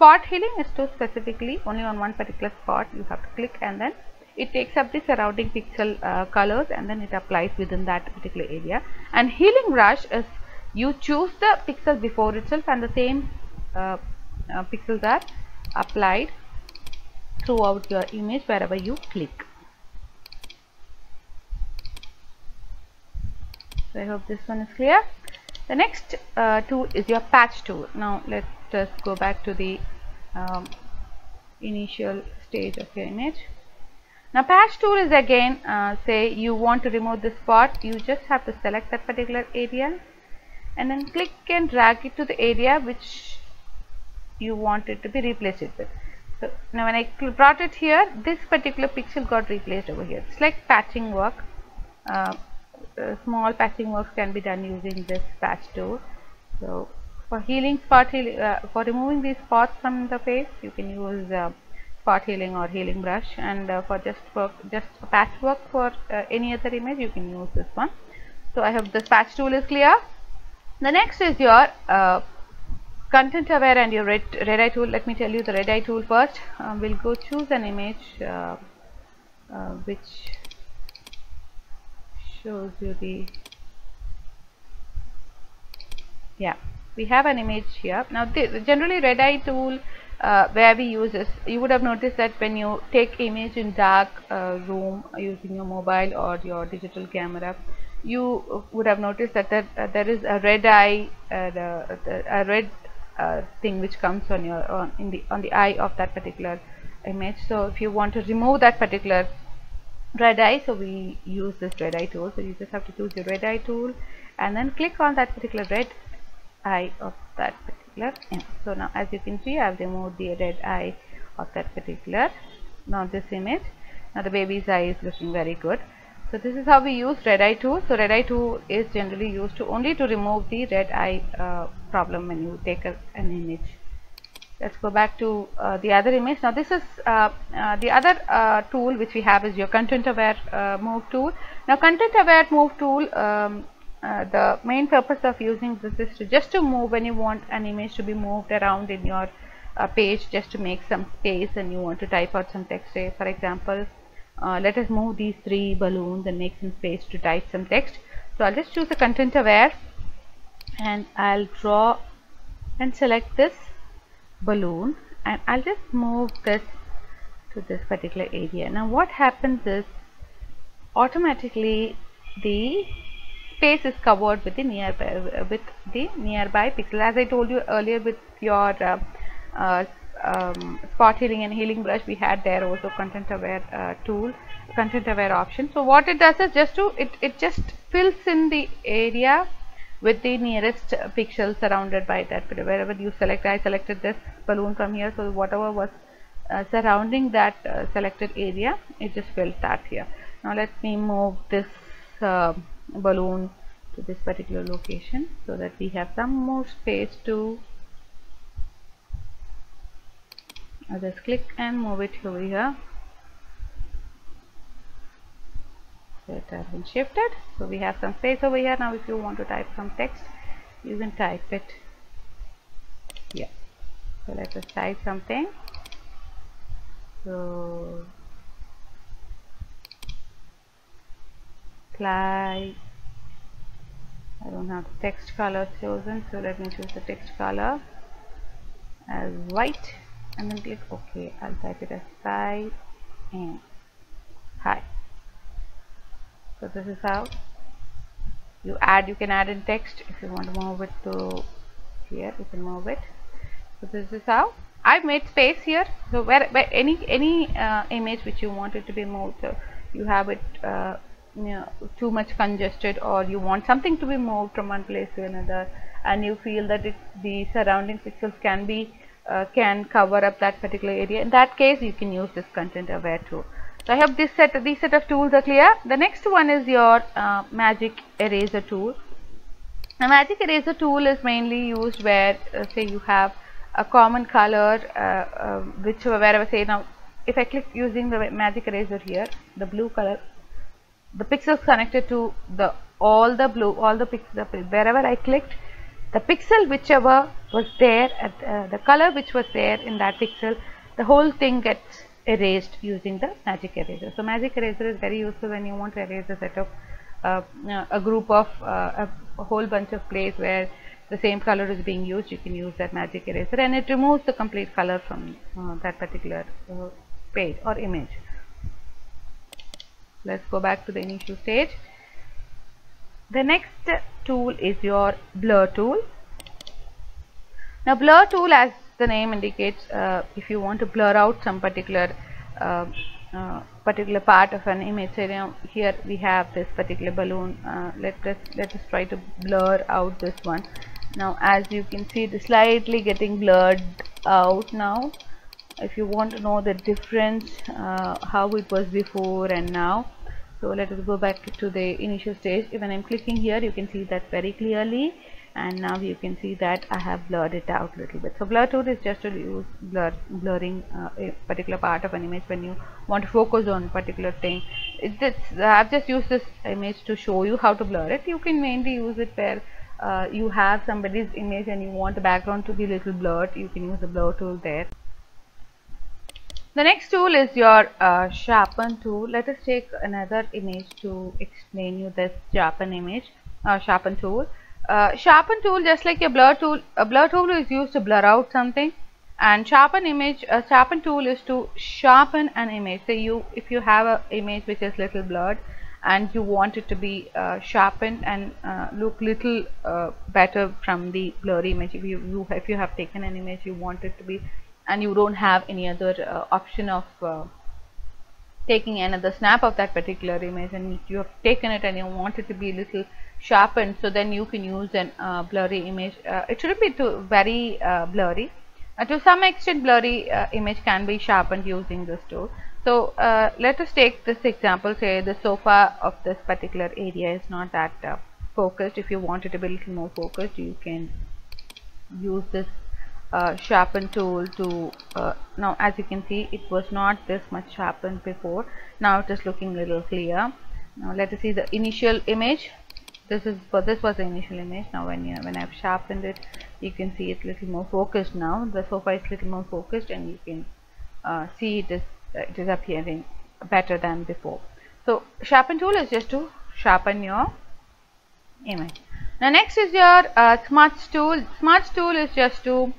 spot healing is to specifically only on one particular spot. You have to click and then it takes up the surrounding pixel uh, colors and then it applies within that particular area. And healing brush is you choose the pixel before itself and the same uh, uh, pixels are applied throughout your image wherever you click. So I hope this one is clear. The next uh, tool is your patch tool. Now let's just go back to the um, initial stage of your image. Now patch tool is again uh, say you want to remove the spot you just have to select that particular area and then click and drag it to the area which you want it to be replaced with. So now when I brought it here this particular pixel got replaced over here. It's like patching work uh, uh, small patching works can be done using this patch tool. So for healing spot uh, for removing these spots from the face you can use uh, spot healing or healing brush. And uh, for just for just patchwork for uh, any other image you can use this one. So I hope this patch tool is clear. The next is your uh, content aware and your red, red eye tool. Let me tell you the red eye tool first. We'll go choose an image which shows you the yeah we have an image here. Now generally red eye tool uh, where we use this you would have noticed that when you take image in dark uh, room using your mobile or your digital camera you would have noticed that there, uh, there is a red eye uh, a red uh, thing which comes on your on in the on the eye of that particular image. So if you want to remove that particular red eye so we use this red eye tool. So you just have to choose your red eye tool and then click on that particular red eye of that particular. Image so now as you can see I've removed the red eye of that particular. Now this image. Now the baby's eye is looking very good. So this is how we use red eye tool. So red eye tool is generally used to only to remove the red eye uh, problem when you take a, an image. Let's go back to uh, the other image. Now this is uh, uh, the other uh, tool which we have is your content aware uh, move tool. Now content aware move tool um, uh, the main purpose of using this is to just to move when you want an image to be moved around in your page just to make some space and you want to type out some text. Say for example let us move these three balloons and make some space to type some text. So I'll just choose the content aware and I'll draw and select this balloon and I'll just move this to this particular area. Now what happens is automatically the space is covered with the nearby with the nearby pixel. As I told you earlier with your uh, uh, um, spot healing and healing brush we had there also content aware uh, tool content aware option. So what it does is just to it, it just fills in the area with the nearest pixel surrounded by that. Wherever you select I selected this balloon from here. So whatever was uh, surrounding that uh, selected area it just fills that here. Now let me move this uh, balloon to this particular location so that we have some more space to I'll just click and move it over here. It has been shifted. So we have some space over here. Now if you want to type some text you can type it here. So let us type something. So fly I don't have the text color chosen so let me choose the text color as white and then click OK. I'll type it as hi and hi. So this is how you add you can add in text. If you want to move it to here you can move it. So this is how I've made space here. So where, where any any uh, image which you want it to be moved so you have it uh, you know, too much congested or you want something to be moved from one place to another and you feel that it, the surrounding pixels can be uh, can cover up that particular area. In that case you can use this content aware tool. So I hope this set these set of tools are clear. The next one is your uh, magic eraser tool. A magic eraser tool is mainly used where uh, say you have a common color uh, uh, which wherever say now if I click using the magic eraser here the blue color the pixels connected to the all the blue all the pixels wherever I clicked the pixel whichever was there at uh, the color which was there in that pixel the whole thing gets erased using the magic eraser. So magic eraser is very useful when you want to erase a set of uh, a group of uh, a, whole bunch of plays where the same color is being used you can use that magic eraser and it removes the complete color from uh, that particular uh, page or image let's go back to the initial stage. The next tool is your blur tool. Now blur tool as the name indicates uh, if you want to blur out some particular uh, uh, particular part of an image so now here we have this particular balloon uh, let us let us try to blur out this one. Now as you can see is slightly getting blurred out now if you want to know the difference uh, how it was before and now so let us go back to the initial stage. When I'm clicking here you can see that very clearly and now you can see that I have blurred it out a little bit. So blur tool is just to use blur blurring uh, a particular part of an image when you want to focus on particular thing. It's, I've just used this image to show you how to blur it. You can mainly use it where uh, you have somebody's image and you want the background to be a little blurred you can use the blur tool there the next tool is your uh, sharpen tool. Let us take another image to explain you this sharpen image, uh, sharpen tool. Uh, sharpen tool just like a blur tool, a blur tool is used to blur out something and sharpen image, a sharpen tool is to sharpen an image. So you, if you have an image which is little blurred and you want it to be uh, sharpened and uh, look little uh, better from the blurry image, if you, you, if you have taken an image you want it to be and you don't have any other uh, option of uh, taking another snap of that particular image and you have taken it and you want it to be a little sharpened so then you can use an uh, blurry image. Uh, it shouldn't be too very uh, blurry. Uh, to some extent blurry image can be sharpened using this tool. So let us take this example say the sofa of this particular area is not that focused. If you want it to be a little more focused you can use this uh, sharpen tool to uh, now as you can see it was not this much sharpened before. Now it is looking a little clear. Now let us see the initial image. This is for this was the initial image. Now when you when I've sharpened it you can see it little more focused now. The sofa is little more focused and you can uh, see it is uh, it is appearing better than before. So sharpen tool is just to sharpen your image. Now next is your uh, smudge tool. Smudge tool is just to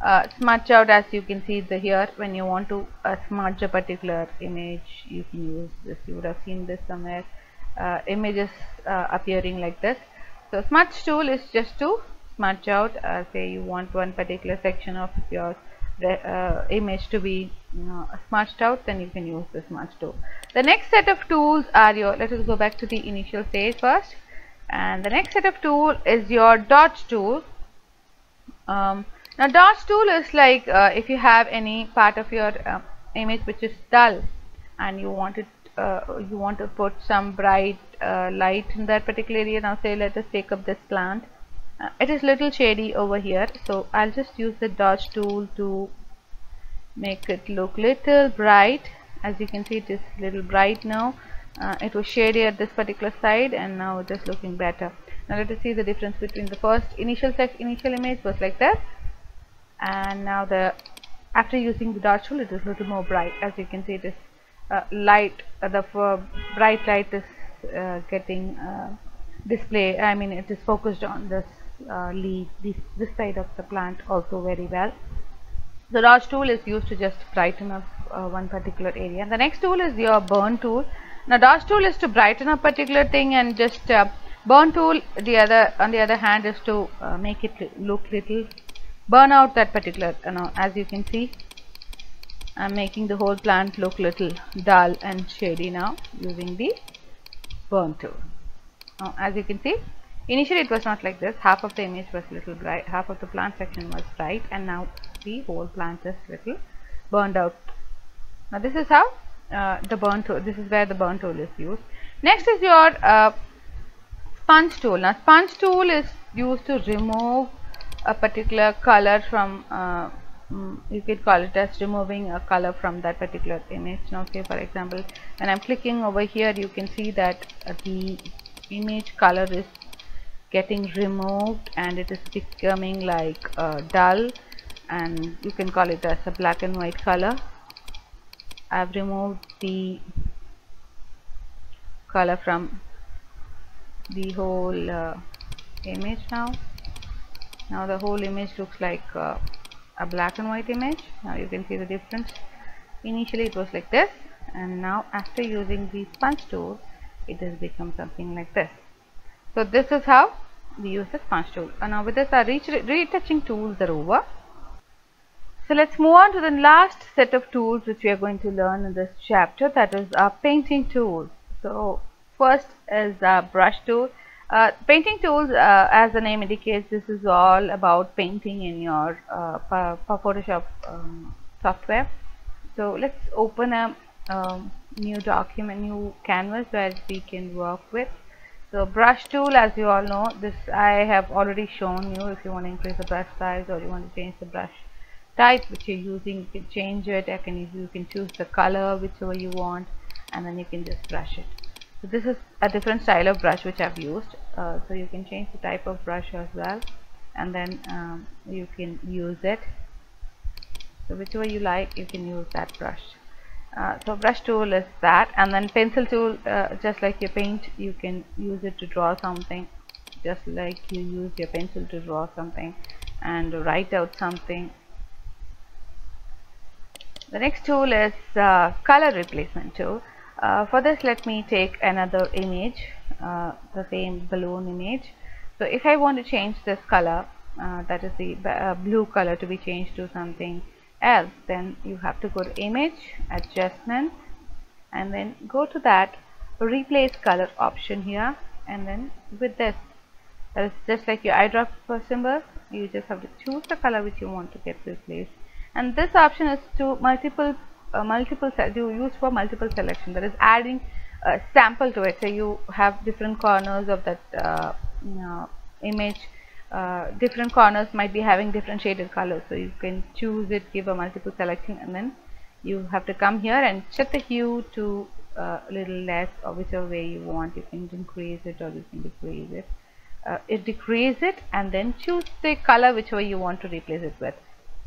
uh, smudge out as you can see the here when you want to uh, smudge a particular image you can use this. You would have seen this somewhere. Uh, images uh, appearing like this. So smudge tool is just to smudge out uh, say you want one particular section of your uh, image to be you smudged out then you can use the smudge tool. The next set of tools are your let us go back to the initial stage first. And the next set of tool is your dodge tool. Um, now dodge tool is like uh, if you have any part of your uh, image which is dull and you want it uh, you want to put some bright uh, light in that particular area now say let us take up this plant. Uh, it is little shady over here so I'll just use the dodge tool to make it look little bright. As you can see it is little bright now. Uh, it was shady at this particular side and now it is looking better. Now let us see the difference between the first initial initial image was like that and now the after using the dodge tool it is a little more bright. As you can see it is uh, light uh, the bright light is uh, getting uh, display I mean it is focused on this uh, leaf this, this side of the plant also very well. The dodge tool is used to just brighten up uh, one particular area. The next tool is your burn tool. Now dodge tool is to brighten a particular thing and just burn tool the other on the other hand is to make it look little burn out that particular you know as you can see. I'm making the whole plant look little dull and shady now using the burn tool. Now as you can see initially it was not like this. Half of the image was little bright half of the plant section was bright and now the whole plant is little burned out. Now this is how uh, the burn tool this is where the burn tool is used. Next is your uh, sponge tool. Now sponge tool is used to remove a particular color from uh, mm, you could call it as removing a color from that particular image. Now okay for example when I'm clicking over here you can see that the image color is getting removed and it is becoming like uh, dull and you can call it as a black and white color. I've removed the color from the whole uh, image now now the whole image looks like uh, a black and white image. Now you can see the difference. Initially it was like this and now after using the sponge tool it has become something like this. So this is how we use the sponge tool. And now with this our retouching tools are over. So let's move on to the last set of tools which we are going to learn in this chapter that is our painting tools so first is our brush tool uh, painting tools uh, as the name indicates this is all about painting in your uh, Photoshop um, software. So let's open a um, new document new canvas where we can work with. So brush tool as you all know this I have already shown you. If you want to increase the brush size or you want to change the brush type which you're using you can change it. I can you can choose the color whichever you want and then you can just brush it so this is a different style of brush which I've used. Uh, so you can change the type of brush as well. And then um, you can use it. So whichever you like you can use that brush. Uh, so brush tool is that. And then pencil tool uh, just like your paint you can use it to draw something. Just like you use your pencil to draw something and write out something. The next tool is uh, color replacement tool uh, for this let me take another image uh, the same balloon image. So if I want to change this color uh, that is the uh, blue color to be changed to something else then you have to go to image adjustment and then go to that replace color option here and then with this that is just like your eyedropper symbol you just have to choose the color which you want to get replaced. And this option is to multiple uh, multiple you use for multiple selection. That is adding a sample to it. So you have different corners of that uh, you know, image. Uh, different corners might be having different shaded colors. So you can choose it give a multiple selection and then you have to come here and set the hue to uh, a little less or whichever way you want. You can increase it or you can decrease it. Uh, it decrease it and then choose the color whichever you want to replace it with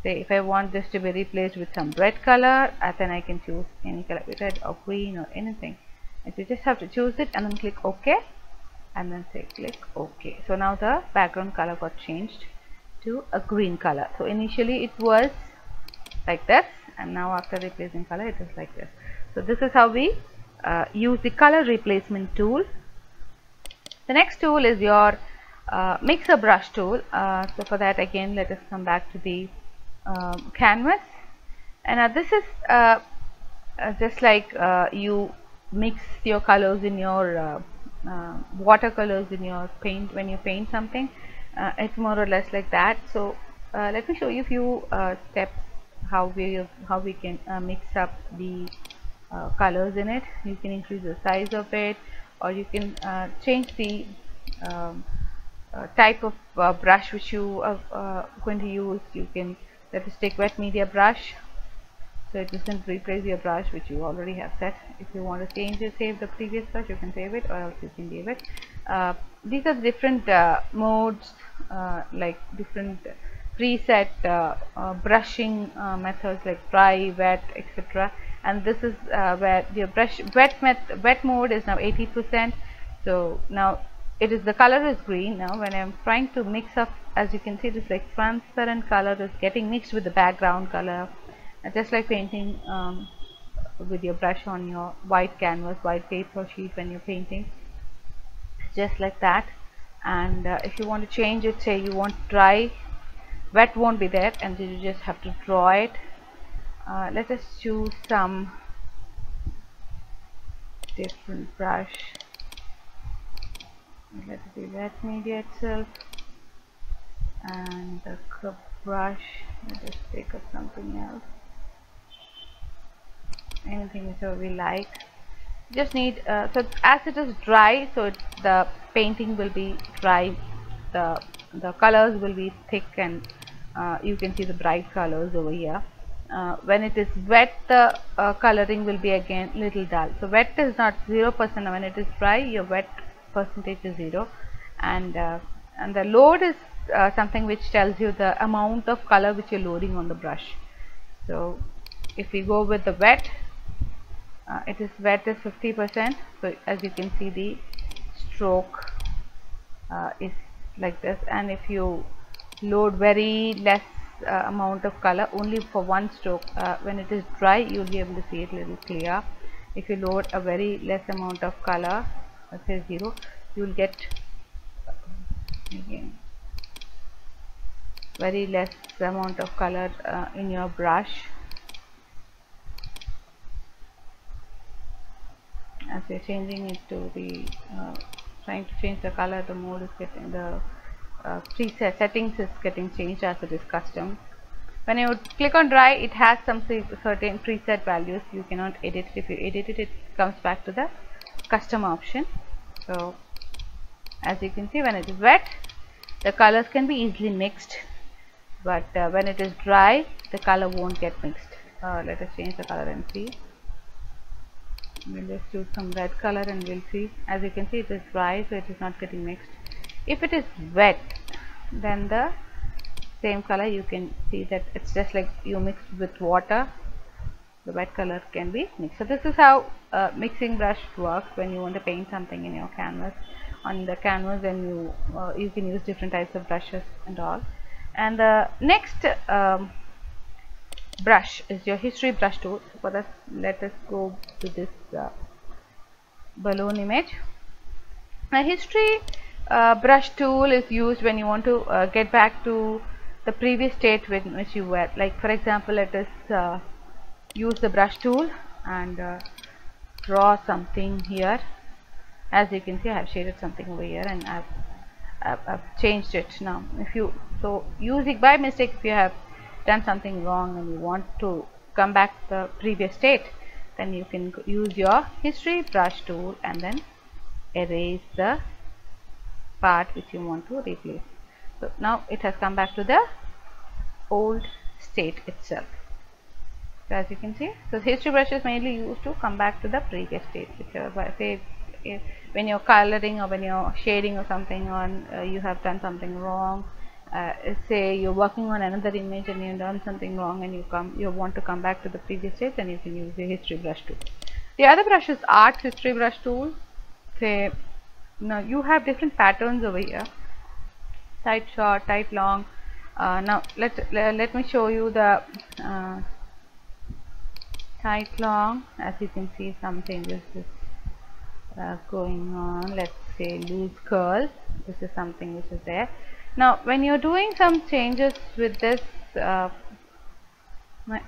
say if I want this to be replaced with some red color uh, then I can choose any color red or green or anything. And you just have to choose it and then click OK and then say click OK. So now the background color got changed to a green color. So initially it was like this and now after replacing color it is like this. So this is how we uh, use the color replacement tool. The next tool is your uh, mixer brush tool. Uh, so for that again let us come back to the canvas. And uh, this is uh, uh, just like you mix your colors in your watercolors in your paint when you paint something. It's more or less like that. So let me show you a few steps how we how we can mix up the uh, colors in it. You can increase the size of it or you can uh, change the um, uh, type of brush which you are going to use. You can let us take wet media brush. So it doesn't replace your brush which you already have set. If you want to change it save the previous brush you can save it or else you can leave it. Uh, these are different uh, modes uh, like different preset uh, uh, brushing uh, methods like dry wet etc and this is where your brush wet wet mode is now 80 percent. So now it is the color is green now. When I'm trying to mix up as you can see this like transparent color is getting mixed with the background color. Just like painting um, with your brush on your white canvas white paper sheet when you're painting. Just like that. And uh, if you want to change it say you want dry wet won't be there and you just have to draw it. Uh, let us choose some different brush let it be wet media itself and the brush. Let us take up something else. Anything whichever we like just need uh, so as it is dry so the painting will be dry. The the colors will be thick and uh, you can see the bright colors over here. Uh, when it is wet the uh, coloring will be again little dull. So wet is not zero percent. When it is dry your wet percentage is zero. And uh, and the load is uh, something which tells you the amount of color which you're loading on the brush. So if we go with the wet uh, it is wet is 50 percent. So as you can see the stroke uh, is like this. And if you load very less uh, amount of color only for one stroke uh, when it is dry you'll be able to see it little clear. If you load a very less amount of color say zero. You will get again very less amount of color uh, in your brush. As we're changing it to the uh, trying to change the color the mode is getting the uh, preset settings is getting changed as it is custom. When you click on dry it has some certain preset values. You cannot edit it. If you edit it it comes back to the custom option so as you can see when it is wet the colors can be easily mixed. But uh, when it is dry the color won't get mixed. Uh, let us change the color and see. We'll just choose some red color and we'll see. As you can see it is dry so it is not getting mixed. If it is wet then the same color you can see that it's just like you mix with water the wet color can be mixed. So this is how uh, mixing brush works when you want to paint something in your canvas. On the canvas and you uh, you can use different types of brushes and all. And the next um, brush is your history brush tool. For that let us go to this uh, balloon image. Now history uh, brush tool is used when you want to uh, get back to the previous state in which you were. Like for example let us uh, use the brush tool and uh, draw something here. As you can see I have shaded something over here and I've, I've, I've changed it. Now if you so using by mistake if you have done something wrong and you want to come back to the previous state then you can use your history brush tool and then erase the part which you want to replace. So now it has come back to the old state itself so as you can see so history brush is mainly used to come back to the previous state whichever say if, when you're coloring or when you're shading or something on uh, you have done something wrong uh, say you're working on another image and you've done something wrong and you come you want to come back to the previous state then you can use the history brush tool. The other brush is art history brush tool. Say now you have different patterns over here. Tight short tight long. Uh, now let let me show you the uh, tight long as you can see some changes is uh, going on. Let's say loose curl. This is something which is there. Now when you're doing some changes with this uh,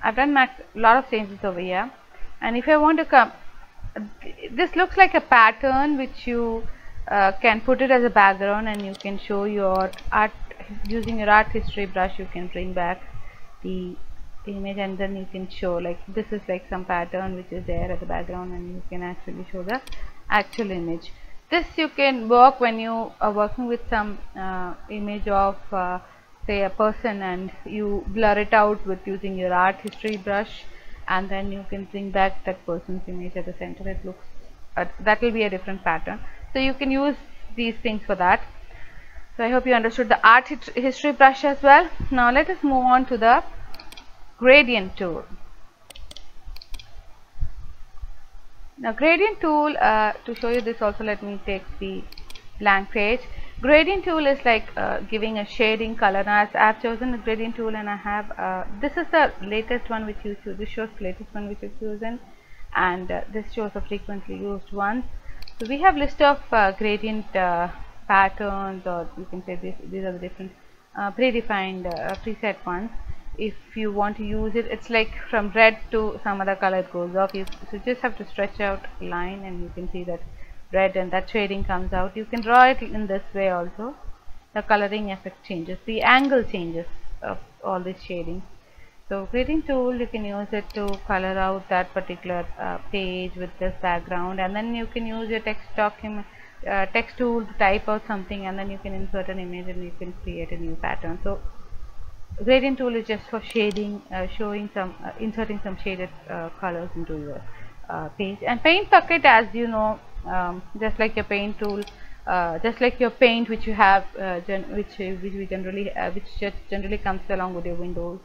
I've done a lot of changes over here. And if I want to come this looks like a pattern which you uh, can put it as a background and you can show your art using your art history brush you can bring back the image and then you can show like this is like some pattern which is there at the background and you can actually show the actual image. This you can work when you are working with some uh, image of uh, say a person and you blur it out with using your art history brush and then you can bring back that person's image at the center. It looks uh, that will be a different pattern. So you can use these things for that. So I hope you understood the art history brush as well. Now let us move on to the gradient tool. Now gradient tool uh, to show you this also let me take the blank page. Gradient tool is like uh, giving a shading color. Now I have chosen the gradient tool and I have uh, this is the latest one which you choose. This shows the latest one which is chosen and uh, this shows the frequently used ones. So we have list of uh, gradient uh, patterns or you can say this, these are the different predefined preset ones if you want to use it it's like from red to some other color it goes off. You so just have to stretch out line and you can see that red and that shading comes out. You can draw it in this way also. The coloring effect changes the angle changes of all this shading. So gradient tool you can use it to color out that particular uh, page with this background. And then you can use your text document uh, text tool to type out something and then you can insert an image and you can create a new pattern. So gradient tool is just for shading uh, showing some uh, inserting some shaded uh, colors into your uh, page. And paint bucket as you know um, just like your paint tool uh, just like your paint which you have uh, which which we generally which just generally comes along with your windows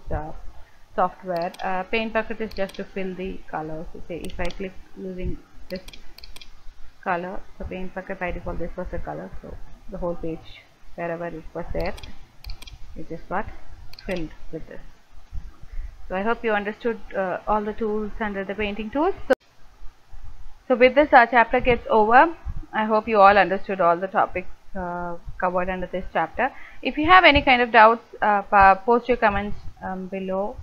software. Paint bucket is just to fill the colors. So if I click using this color the paint bucket by default this was the color. So the whole page wherever it was there it just got filled with this. So I hope you understood uh, all the tools under the painting tools. So, so with this our chapter gets over. I hope you all understood all the topics uh, covered under this chapter. If you have any kind of doubts uh, post your comments um, below.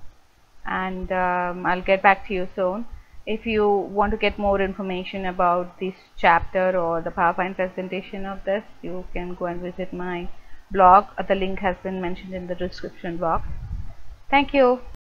And um, I'll get back to you soon. If you want to get more information about this chapter or the PowerPoint presentation of this you can go and visit my blog. The link has been mentioned in the description box. Thank you